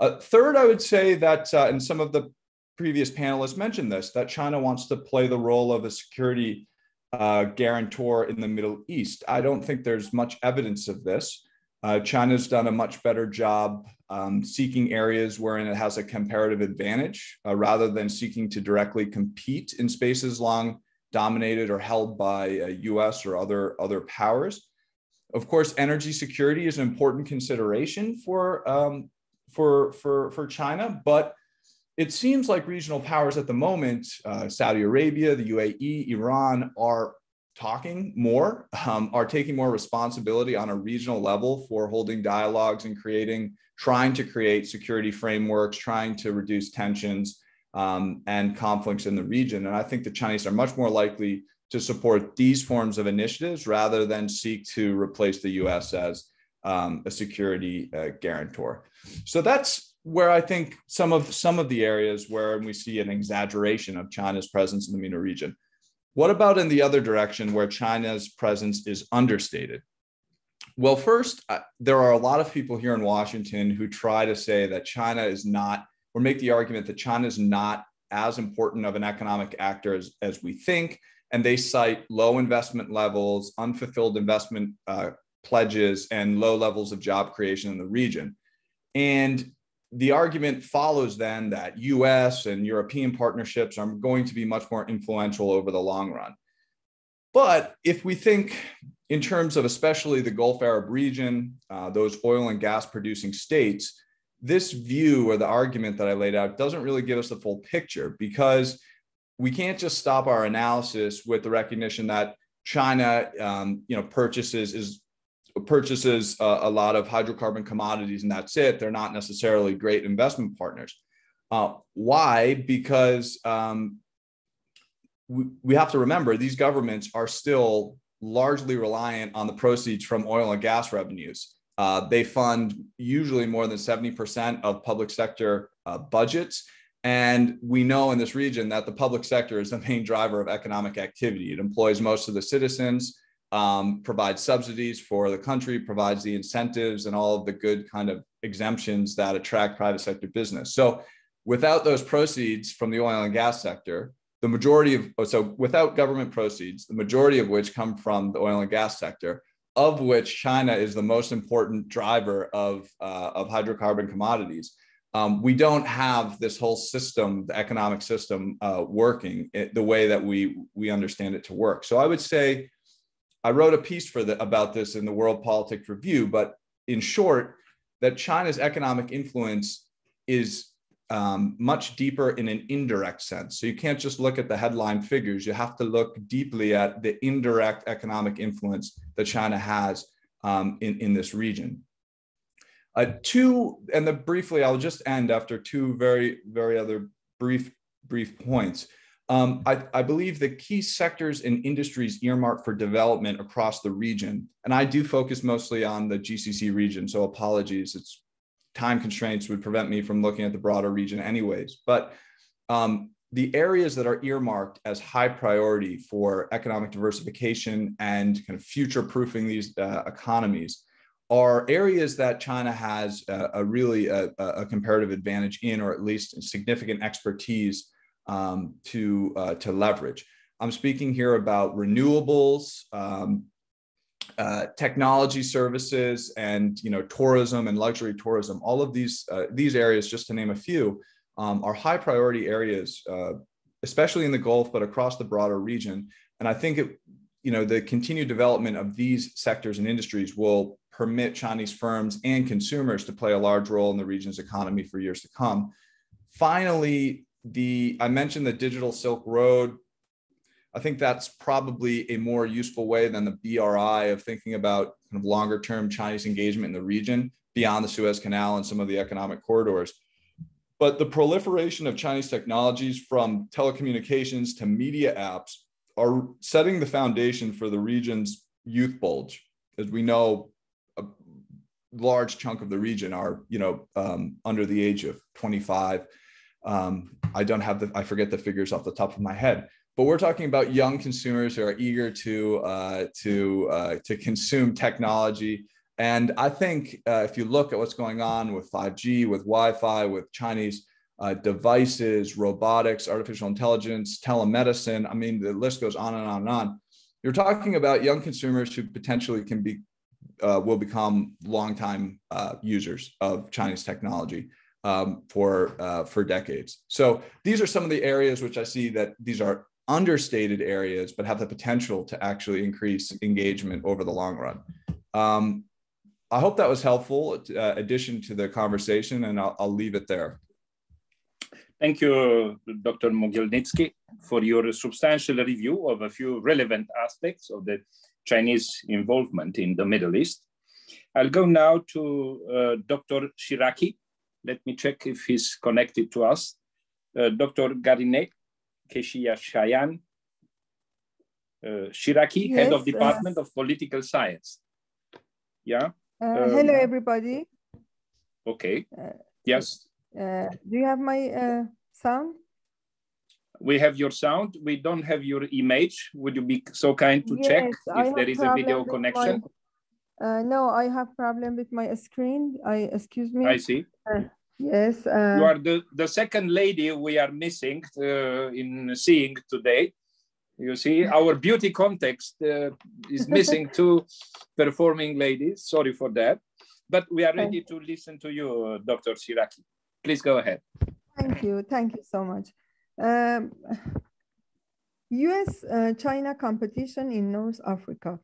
Uh, third, I would say that, uh, and some of the previous panelists mentioned this, that China wants to play the role of a security uh, guarantor in the Middle East. I don't think there's much evidence of this. Uh, China's done a much better job um, seeking areas wherein it has a comparative advantage rather than seeking to directly compete in spaces long dominated or held by US or other, other powers. Of course, energy security is an important consideration for, um, for, for, for China, but it seems like regional powers at the moment, uh, Saudi Arabia, the UAE, Iran, are talking more, um, are taking more responsibility on a regional level for holding dialogues and creating, trying to create security frameworks, trying to reduce tensions um, and conflicts in the region. And I think the Chinese are much more likely to support these forms of initiatives rather than seek to replace the US as um, a security uh, guarantor. So that's where I think some of some of the areas where we see an exaggeration of China's presence in the MENA region. What about in the other direction where China's presence is understated? Well, first, uh, there are a lot of people here in Washington who try to say that China is not or make the argument that China is not as important of an economic actor as, as we think. And they cite low investment levels, unfulfilled investment uh, pledges, and low levels of job creation in the region. And the argument follows then that US and European partnerships are going to be much more influential over the long run. But if we think in terms of especially the Gulf Arab region, uh, those oil and gas producing states, this view or the argument that I laid out doesn't really give us the full picture because we can't just stop our analysis with the recognition that China, um, you know, purchases is purchases a, a, lot of hydrocarbon commodities and that's it. They're not necessarily great investment partners. Uh, why? Because um, we, we have to remember these governments are still largely reliant on the proceeds from oil and gas revenues. Uh, they fund usually more than 70% of public sector uh, budgets. And we know in this region that the public sector is the main driver of economic activity. It employs most of the citizens, um, provides subsidies for the country, provides the incentives and all of the good kind of exemptions that attract private sector business. So without those proceeds from the oil and gas sector, the majority of, so without government proceeds, the majority of which come from the oil and gas sector, of which China is the most important driver of, uh, of hydrocarbon commodities. Um, we don't have this whole system, the economic system, uh, working the way that we we understand it to work. So I would say, I wrote a piece for the, about this in the World Politics Review. But in short, that China's economic influence is um, much deeper in an indirect sense. So you can't just look at the headline figures. You have to look deeply at the indirect economic influence that China has um, in, in this region. Uh, two, and the briefly, I'll just end after two very, very other brief, brief points. Um, I, I, believe the key sectors and industries earmarked for development across the region, and I do focus mostly on the GCC region, so apologies, it's time constraints would prevent me from looking at the broader region anyways. But um, the areas that are earmarked as high priority for economic diversification and kind of future proofing these uh, economies are areas that China has a, a really a, a, comparative advantage in, or at least significant expertise um, to uh, to leverage. I'm speaking here about renewables, um, uh, technology services and you know tourism and luxury tourism. All of these uh, these areas just to name a few um, are high priority areas uh, especially in the gulf but across the broader region. And i think it you know the continued development of these sectors and industries will permit chinese firms and consumers to play a large role in the region's economy for years to come. Finally the I mentioned the digital Silk Road. I think that's probably a more useful way than the BRI of thinking about kind of longer term Chinese engagement in the region beyond the Suez Canal and some of the economic corridors. But the proliferation of Chinese technologies from telecommunications to media apps are setting the foundation for the region's youth bulge. As we know, a large chunk of the region are, you know, um, under the age of 25. Um, I don't have the, I forget the figures off the top of my head, but we're talking about young consumers who are eager to uh, to uh, to consume technology. And I think uh, if you look at what's going on with 5G, with Wi-Fi, with Chinese uh, devices, robotics, artificial intelligence, telemedicine. I mean, the list goes on and on and on. You're talking about young consumers who potentially can be uh, will become longtime uh, users of Chinese technology um, for uh, for decades. So these are some of the areas which I see that these are understated areas, but have the potential to actually increase engagement over the long run. Um, I hope that was helpful uh, addition to the conversation, and I'll, I'll leave it there. Thank you, Dr. Mogielnicki, for your substantial review of a few relevant aspects of the Chinese involvement in the Middle East. I'll go now to uh, Dr. Shiraki. Let me check if he's connected to us. Uh, Dr. Garinet Keshia Shayan. Uh, Shiraki, yes, Head of Department of Political Science. Yeah. Uh, um, hello, everybody. Okay. Uh, yes. Uh, do you have my uh, sound? We have your sound. We don't have your image. Would you be so kind to yes, check if there is a video connection? My, uh, no, I have problem with my screen. I excuse me. I see. Uh, yes. Uh, you are the, the second lady we are missing uh, in seeing today. You see, our beauty context is missing two performing ladies. Sorry for that. But we are ready to listen to you, Dr. Shiraki. Please go ahead. Thank you. Thank you so much. Um, US-China uh, competition in North Africa.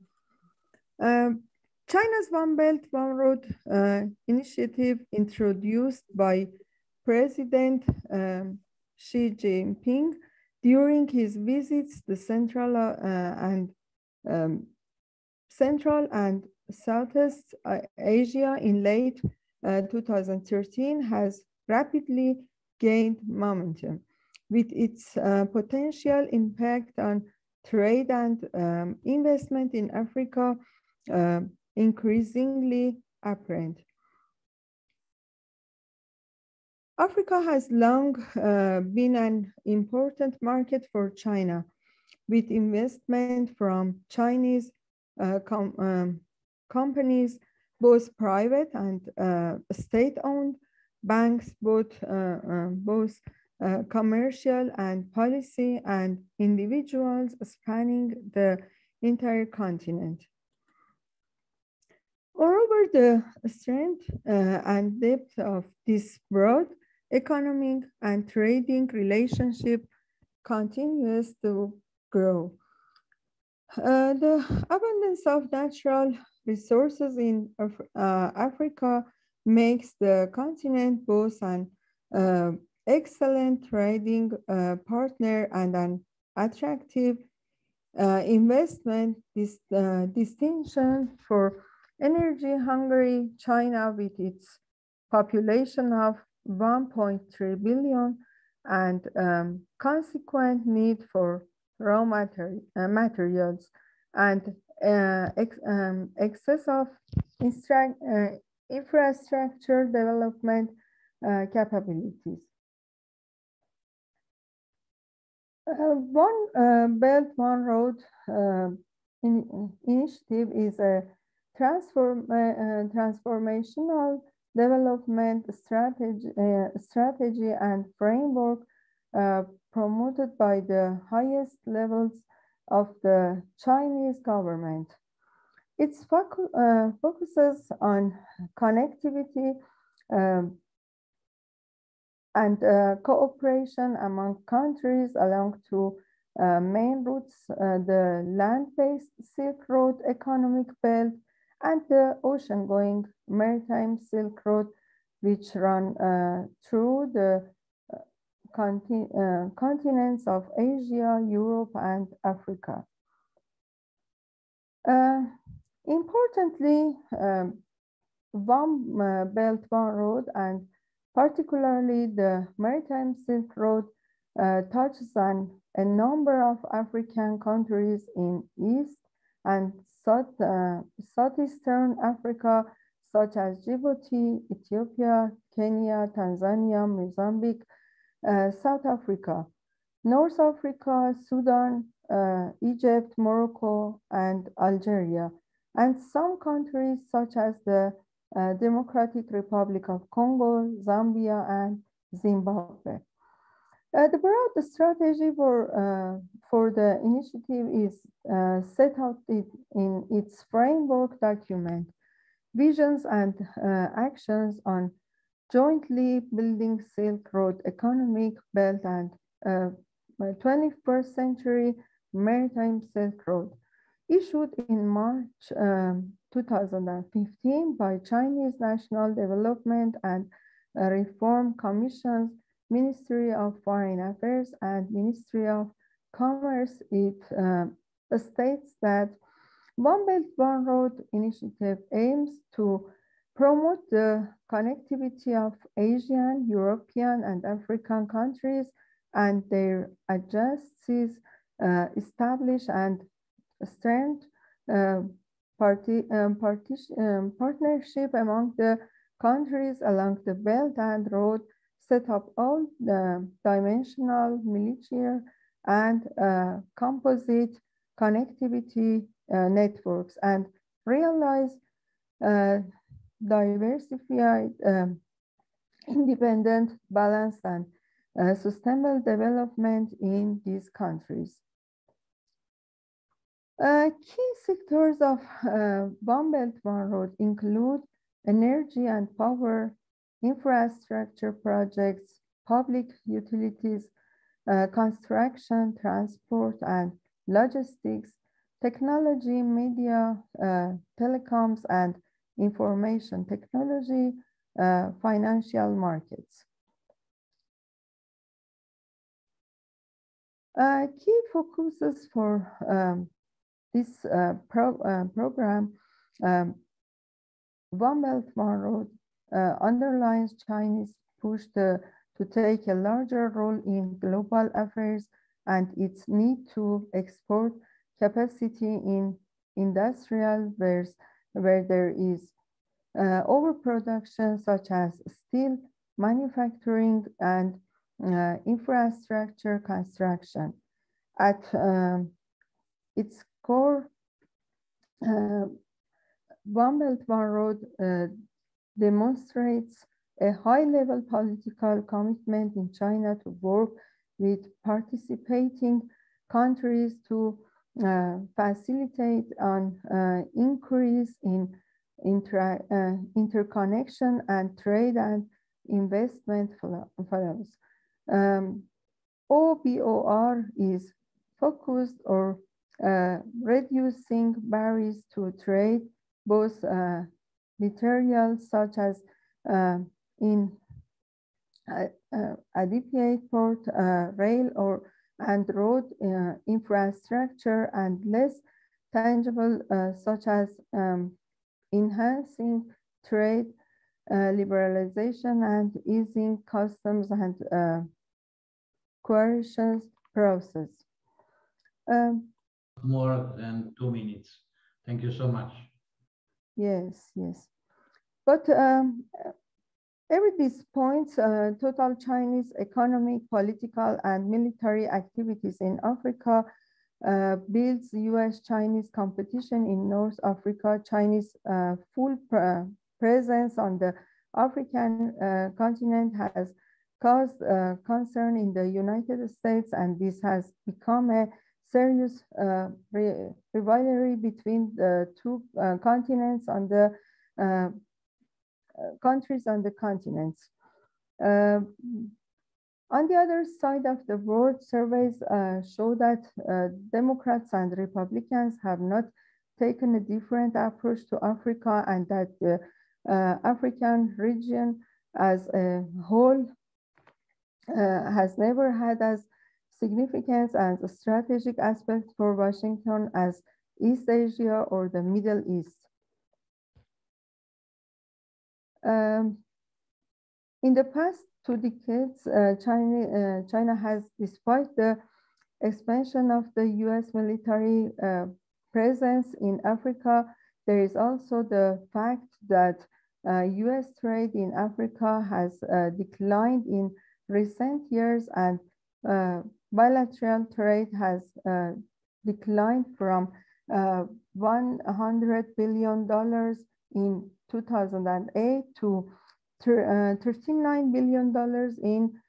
Um, China's One Belt, One Road uh, initiative introduced by President um, Xi Jinping during his visits to Central uh, and um, Central and Southeast Asia in late uh, 2013 has rapidly gained momentum with its uh, potential impact on trade and um, investment in Africa uh, increasingly apparent. Africa has long uh, been an important market for China with investment from Chinese uh, com um, companies, both private and uh, state-owned, banks, both, uh, uh, both uh, commercial and policy and individuals spanning the entire continent. Moreover, the strength uh, and depth of this broad economic and trading relationship continues to grow. Uh, the abundance of natural resources in Af uh, Africa makes the continent both an uh, excellent trading uh, partner and an attractive uh, investment dis uh, distinction for energy hungry China with its population of 1.3 billion and um, consequent need for raw mater uh, materials and uh, ex um, excess of infrastructure development uh, capabilities. Uh, one uh, Belt, One Road uh, in, initiative is a transform, uh, transformational development strategy, uh, strategy and framework promoted by the highest levels of the Chinese government. It uh, focuses on connectivity um, and uh, cooperation among countries along two uh, main routes, uh, the land-based Silk Road economic belt and the ocean-going maritime Silk Road, which run uh, through the uh, conti uh, continents of Asia, Europe, and Africa. Importantly, um, One uh, Belt, One Road, and particularly the Maritime Silk Road uh, touches on a number of African countries in East and South, uh, Southeastern Africa, such as Djibouti, Ethiopia, Kenya, Tanzania, Mozambique, uh, South Africa, North Africa, Sudan, uh, Egypt, Morocco, and Algeria, and some countries such as the uh, Democratic Republic of Congo, Zambia, and Zimbabwe. Uh, the broad strategy for, uh, for the initiative is uh, set out in, its framework document, visions and uh, actions on jointly building Silk Road economic belt and 21st uh, century maritime Silk Road, issued in March um, 2015 by Chinese National Development and Reform Commission's Ministry of Foreign Affairs and Ministry of Commerce, it uh, states that One Belt, One Road initiative aims to promote the connectivity of Asian, European, and African countries and their adjacencies, uh, establish and strengthen uh, party, um, um, partnership among the countries along the Belt and Road set up all the dimensional, military, and uh, composite connectivity uh, networks and realize uh, diversified, um, independent, balanced, and uh, sustainable development in these countries. Uh, key sectors of uh, One Belt One Road include energy and power, infrastructure projects, public utilities, uh, construction, transport, and logistics, technology, media, uh, telecoms, and information technology, uh, financial markets. Uh, key focuses for um, this uh, pro program, um, One Belt, One Road underlines Chinese push to, to take a larger role in global affairs and its need to export capacity in industrial where, where there is uh, overproduction such as steel manufacturing and uh, infrastructure construction. At um, its core, uh, One Belt, One Road uh, demonstrates a high-level political commitment in China to work with participating countries to uh, facilitate an uh, increase in uh, interconnection and trade and investment flows. Um, OBOR is focused or uh, reducing barriers to trade, both uh, materials such as uh, in a, uh, adipate port, uh, rail or and road uh, infrastructure and less tangible uh, such as um, enhancing trade, liberalization and easing customs and coercions process. Um, More than two minutes. Thank you so much. Yes, yes. But um, every these points, uh, total Chinese economic, political, and military activities in Africa uh, builds US-Chinese competition in North Africa, Chinese uh, full presence on the African uh, continent has caused uh, concern in the United States, and this has become a serious uh, rivalry between the two continents on the countries on the continents. Uh, on the other side of the world, surveys uh, show that uh, Democrats and Republicans have not taken a different approach to Africa and that the African region as a whole uh, has never had as significant and strategic aspect for Washington as East Asia or the Middle East. Um, in the past two decades, uh, China, uh, China has, despite the expansion of the US military uh, presence in Africa, there is also the fact that US uh, trade in Africa has uh, declined in recent years and uh, bilateral trade has declined from $100 billion in 2008 to $39 billion in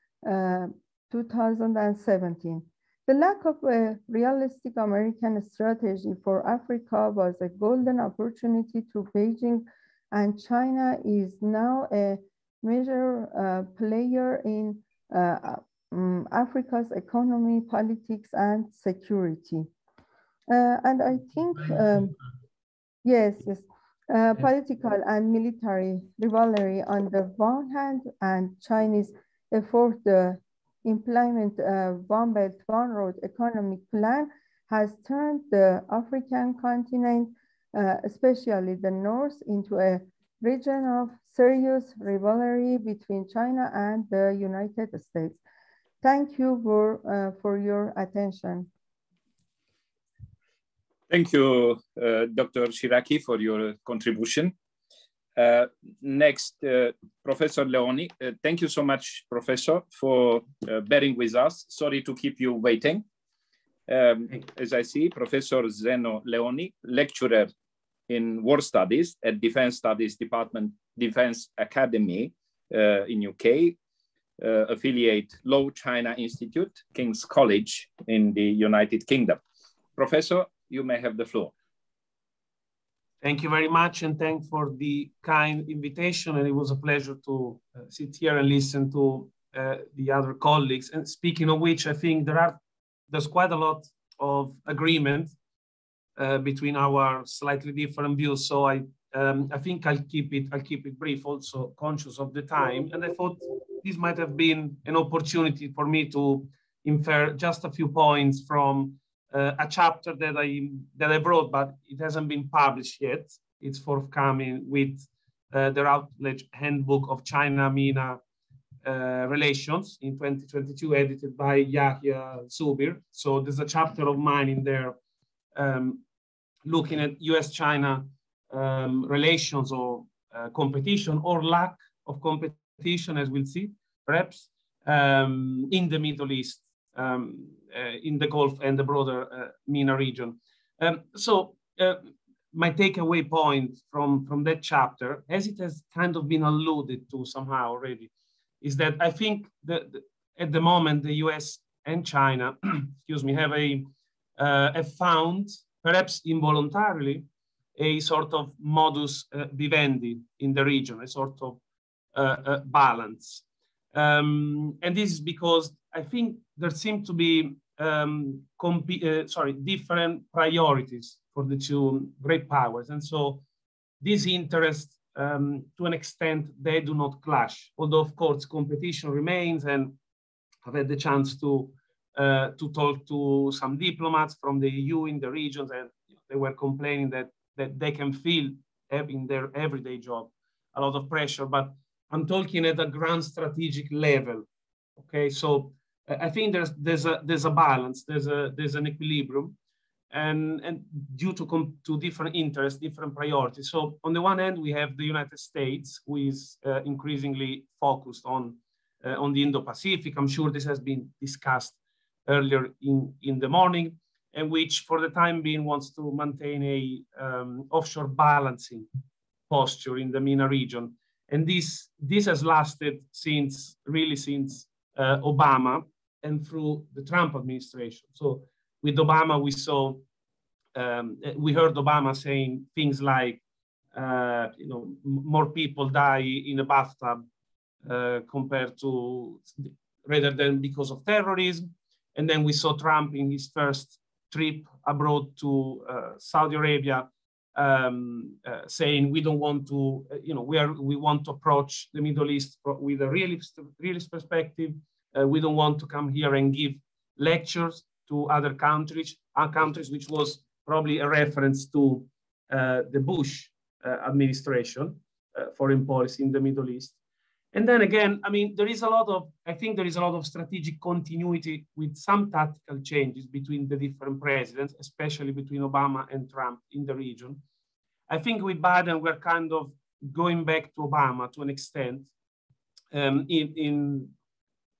2017. The lack of a realistic American strategy for Africa was a golden opportunity to Beijing, and China is now a major uh, player in uh, um, Africa's economy, politics, and security. Uh, and I think, um, yes, yes, uh, political and military rivalry on the one hand and Chinese effort the implement uh, One Belt, One Road economic plan has turned the African continent, uh, especially the North, into a region of serious rivalry between China and the United States. Thank you for, uh, for your attention. Thank you, uh, Dr. Shiraki, for your contribution. Uh, next, uh, Professor Leoni. Uh, thank you so much, Professor, for uh, bearing with us. Sorry to keep you waiting. Um, as I see, Professor Zeno Leoni, lecturer in War Studies at Defense Studies Department, Defense Academy uh, in UK, uh, affiliate Lau China Institute, King's College in the United Kingdom. Professor, you may have the floor. Thank you very much and thank for the kind invitation. And it was a pleasure to uh, sit here and listen to uh, the other colleagues. And speaking of which, I think there are there's quite a lot of agreement uh, between our slightly different views. So I um, I think I'll keep it I'll keep it brief, also conscious of the time. And I thought this might have been an opportunity for me to infer just a few points from a chapter that I that I wrote, but it hasn't been published yet. It's forthcoming with uh, the Routledge Handbook of China-MENA uh, Relations in 2022, edited by Yahia Zoubir. So there's a chapter of mine in there um, looking at U.S.-China um, relations or uh, competition or lack of competition, as we'll see, perhaps, um, in the Middle East um, uh, in the Gulf and the broader uh, MENA region. Um, so uh, my takeaway point from, from that chapter, as it has kind of been alluded to somehow already, is that I think that at the moment the US and China, excuse me, have a uh, have found, perhaps involuntarily, a sort of modus uh, vivendi in the region, a sort of uh, balance. Um, and this is because I think there seem to be um, uh, sorry different priorities for the two great powers, and so these interests, um, to an extent, they do not clash. Although of course competition remains, and I've had the chance to uh, to talk to some diplomats from the EU in the regions, and they were complaining that that they can feel in their everyday job a lot of pressure. But I'm talking at a grand strategic level. Okay, so I think there's there's a there's a balance, there's a there's an equilibrium, and and due to to different interests, different priorities. So on the one hand, we have the United States, who is uh, increasingly focused on uh, on the Indo-Pacific. I'm sure this has been discussed earlier in in the morning, and which for the time being wants to maintain a um, offshore balancing posture in the MENA region. And this this has lasted since really since uh, Obama and through the Trump administration. So with Obama, we saw, um, we heard Obama saying things like, uh, you know, more people die in a bathtub uh, compared to, rather than because of terrorism. And then we saw Trump in his first trip abroad to uh, Saudi Arabia um, uh, saying we don't want to, uh, you know, we are we want to approach the Middle East with a realist, realist perspective, Uh, we don't want to come here and give lectures to other countries, our countries, which was probably a reference to uh, the Bush uh, administration uh, foreign policy in the Middle East. And then again, I mean, there is a lot of, I think there is a lot of strategic continuity with some tactical changes between the different presidents, especially between Obama and Trump in the region. I think with Biden, we're kind of going back to Obama to an extent. Um, in, in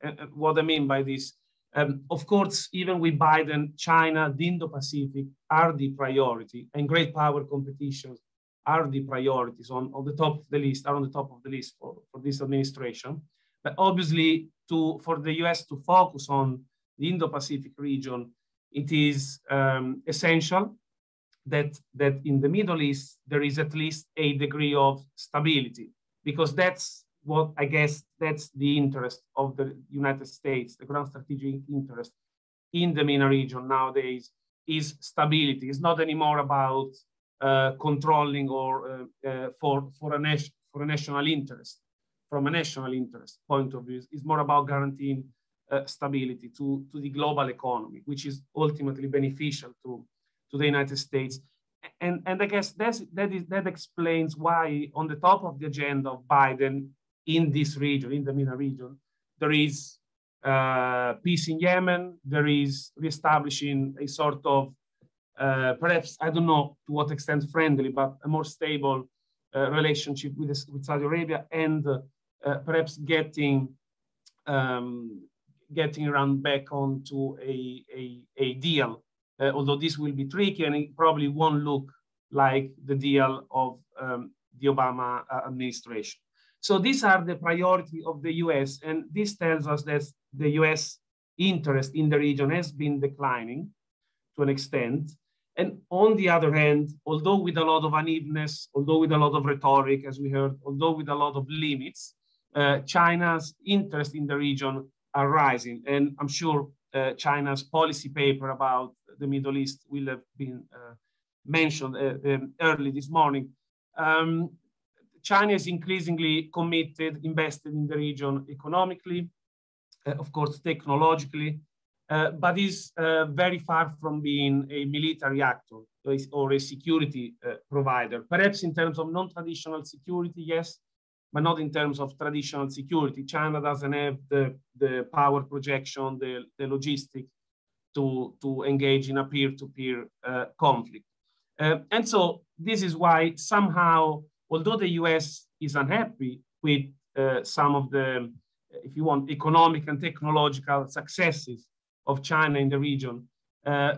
uh, uh, what I mean by this, um, of course, even with Biden, China, the Indo-Pacific are the priority, and great power competitions are the priorities on, on the top of the list, are on the top of the list for, for this administration. But obviously, to for the US to focus on the Indo-Pacific region, it is um, essential that, that in the Middle East, there is at least a degree of stability, because that's what I guess that's the interest of the United States, the ground strategic interest in the MENA region nowadays is stability. It's not anymore about uh, controlling or uh, uh, for, for, a for a national interest, from a national interest point of view. It's more about guaranteeing stability to, to the global economy, which is ultimately beneficial to, to the United States. And, and I guess that's, that, is, that explains why on the top of the agenda of Biden in this region, in the MENA region, there is uh, peace in Yemen, there is reestablishing a sort of uh, perhaps, I don't know to what extent friendly, but a more stable uh, relationship with, with Saudi Arabia and uh, perhaps getting um, getting Iran back onto a, a, a deal, uh, although this will be tricky and it probably won't look like the deal of um, the Obama administration. So these are the priority of the US, and this tells us that the US interest in the region has been declining to an extent. And on the other hand, although with a lot of unevenness, although with a lot of rhetoric, as we heard, although with a lot of limits, uh, China's interest in the region are rising. And I'm sure uh, China's policy paper about the Middle East will have been uh, mentioned uh, um, early this morning. Um, China is increasingly committed, invested in the region economically, uh, of course, technologically, uh, but is uh, very far from being a military actor or a security uh, provider. Perhaps in terms of non-traditional security, yes, but not in terms of traditional security. China doesn't have the, the power projection, the, the logistics to, to engage in a peer-to-peer -peer, conflict. and so this is why somehow, although the US is unhappy with uh, some of the, if you want, economic and technological successes of China in the region. Uh,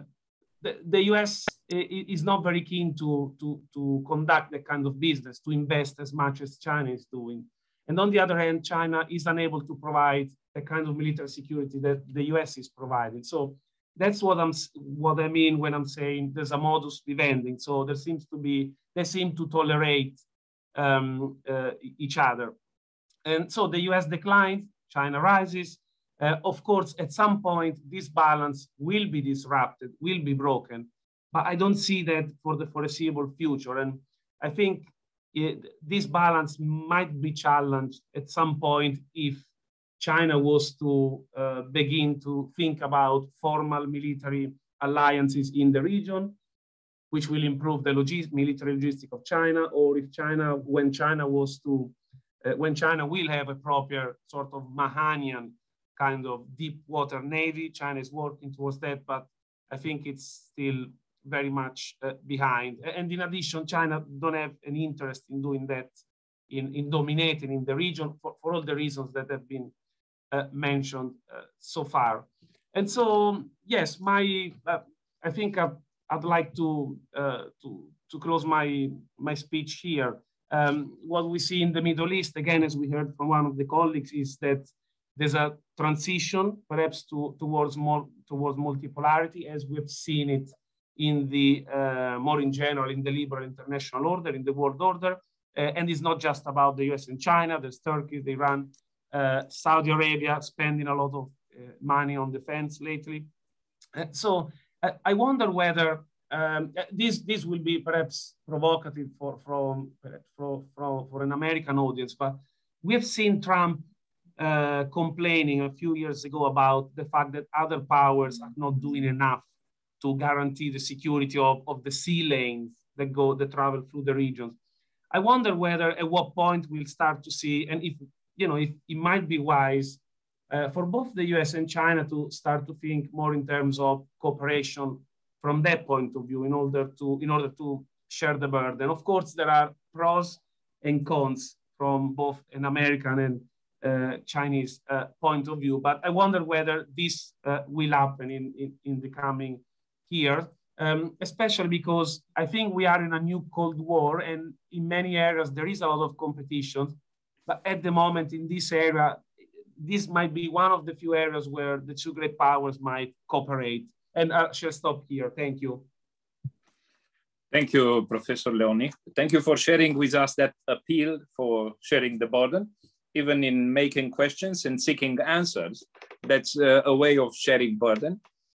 the, the, US is not very keen to, to, to conduct that kind of business, to invest as much as China is doing. And on the other hand, China is unable to provide the kind of military security that the US is providing. So that's what I'm what I mean when I'm saying there's a modus vivendi. So there seems to be they seem to tolerate um, uh, each other, and so the U.S. declines, China rises, uh, of course, at some point, this balance will be disrupted, will be broken, but I don't see that for the foreseeable future. And I think it, this balance might be challenged at some point if China was to uh, begin to think about formal military alliances in the region, which will improve the logis military logistics of China, or if China, when China was to, uh, when China will have a proper sort of Mahanian kind of deep water navy. China is working towards that, but I think it's still very much uh, behind. And in addition, China don't have an interest in doing that, in, in dominating in the region for, for all the reasons that have been uh, mentioned uh, so far. And so, yes, my uh, I think I, would like to, uh, to, to close my, my speech here. Um, what we see in the Middle East, again, as we heard from one of the colleagues, is that there's a transition perhaps to, towards more towards multipolarity as we've seen it in the uh, more in general in the liberal international order, in the world order. Uh, and it's not just about the US and China, there's Turkey, the Iran, uh, Saudi Arabia spending a lot of uh, money on defense lately. Uh, so I wonder whether um, this, this will be perhaps provocative for, from, for, for, for an American audience, but we've seen Trump uh, complaining a few years ago about the fact that other powers are not doing enough to guarantee the security of, of the sea lanes that go that travel through the regions. I wonder whether at what point we'll start to see, and if you know, if it might be wise uh, for both the US and China to start to think more in terms of cooperation from that point of view in order to in order to share the burden. Of course, there are pros and cons from both an American and uh, Chinese uh, point of view, but I wonder whether this uh, will happen in, in, in the coming year, um, especially because I think we are in a new Cold War and in many areas there is a lot of competition, but at the moment in this area, this might be one of the few areas where the two great powers might cooperate. And I shall stop here. Thank you. Thank you, Professor Leoni. Thank you for sharing with us that appeal for sharing the burden, even in making questions and seeking answers. That's uh, a way of sharing burden.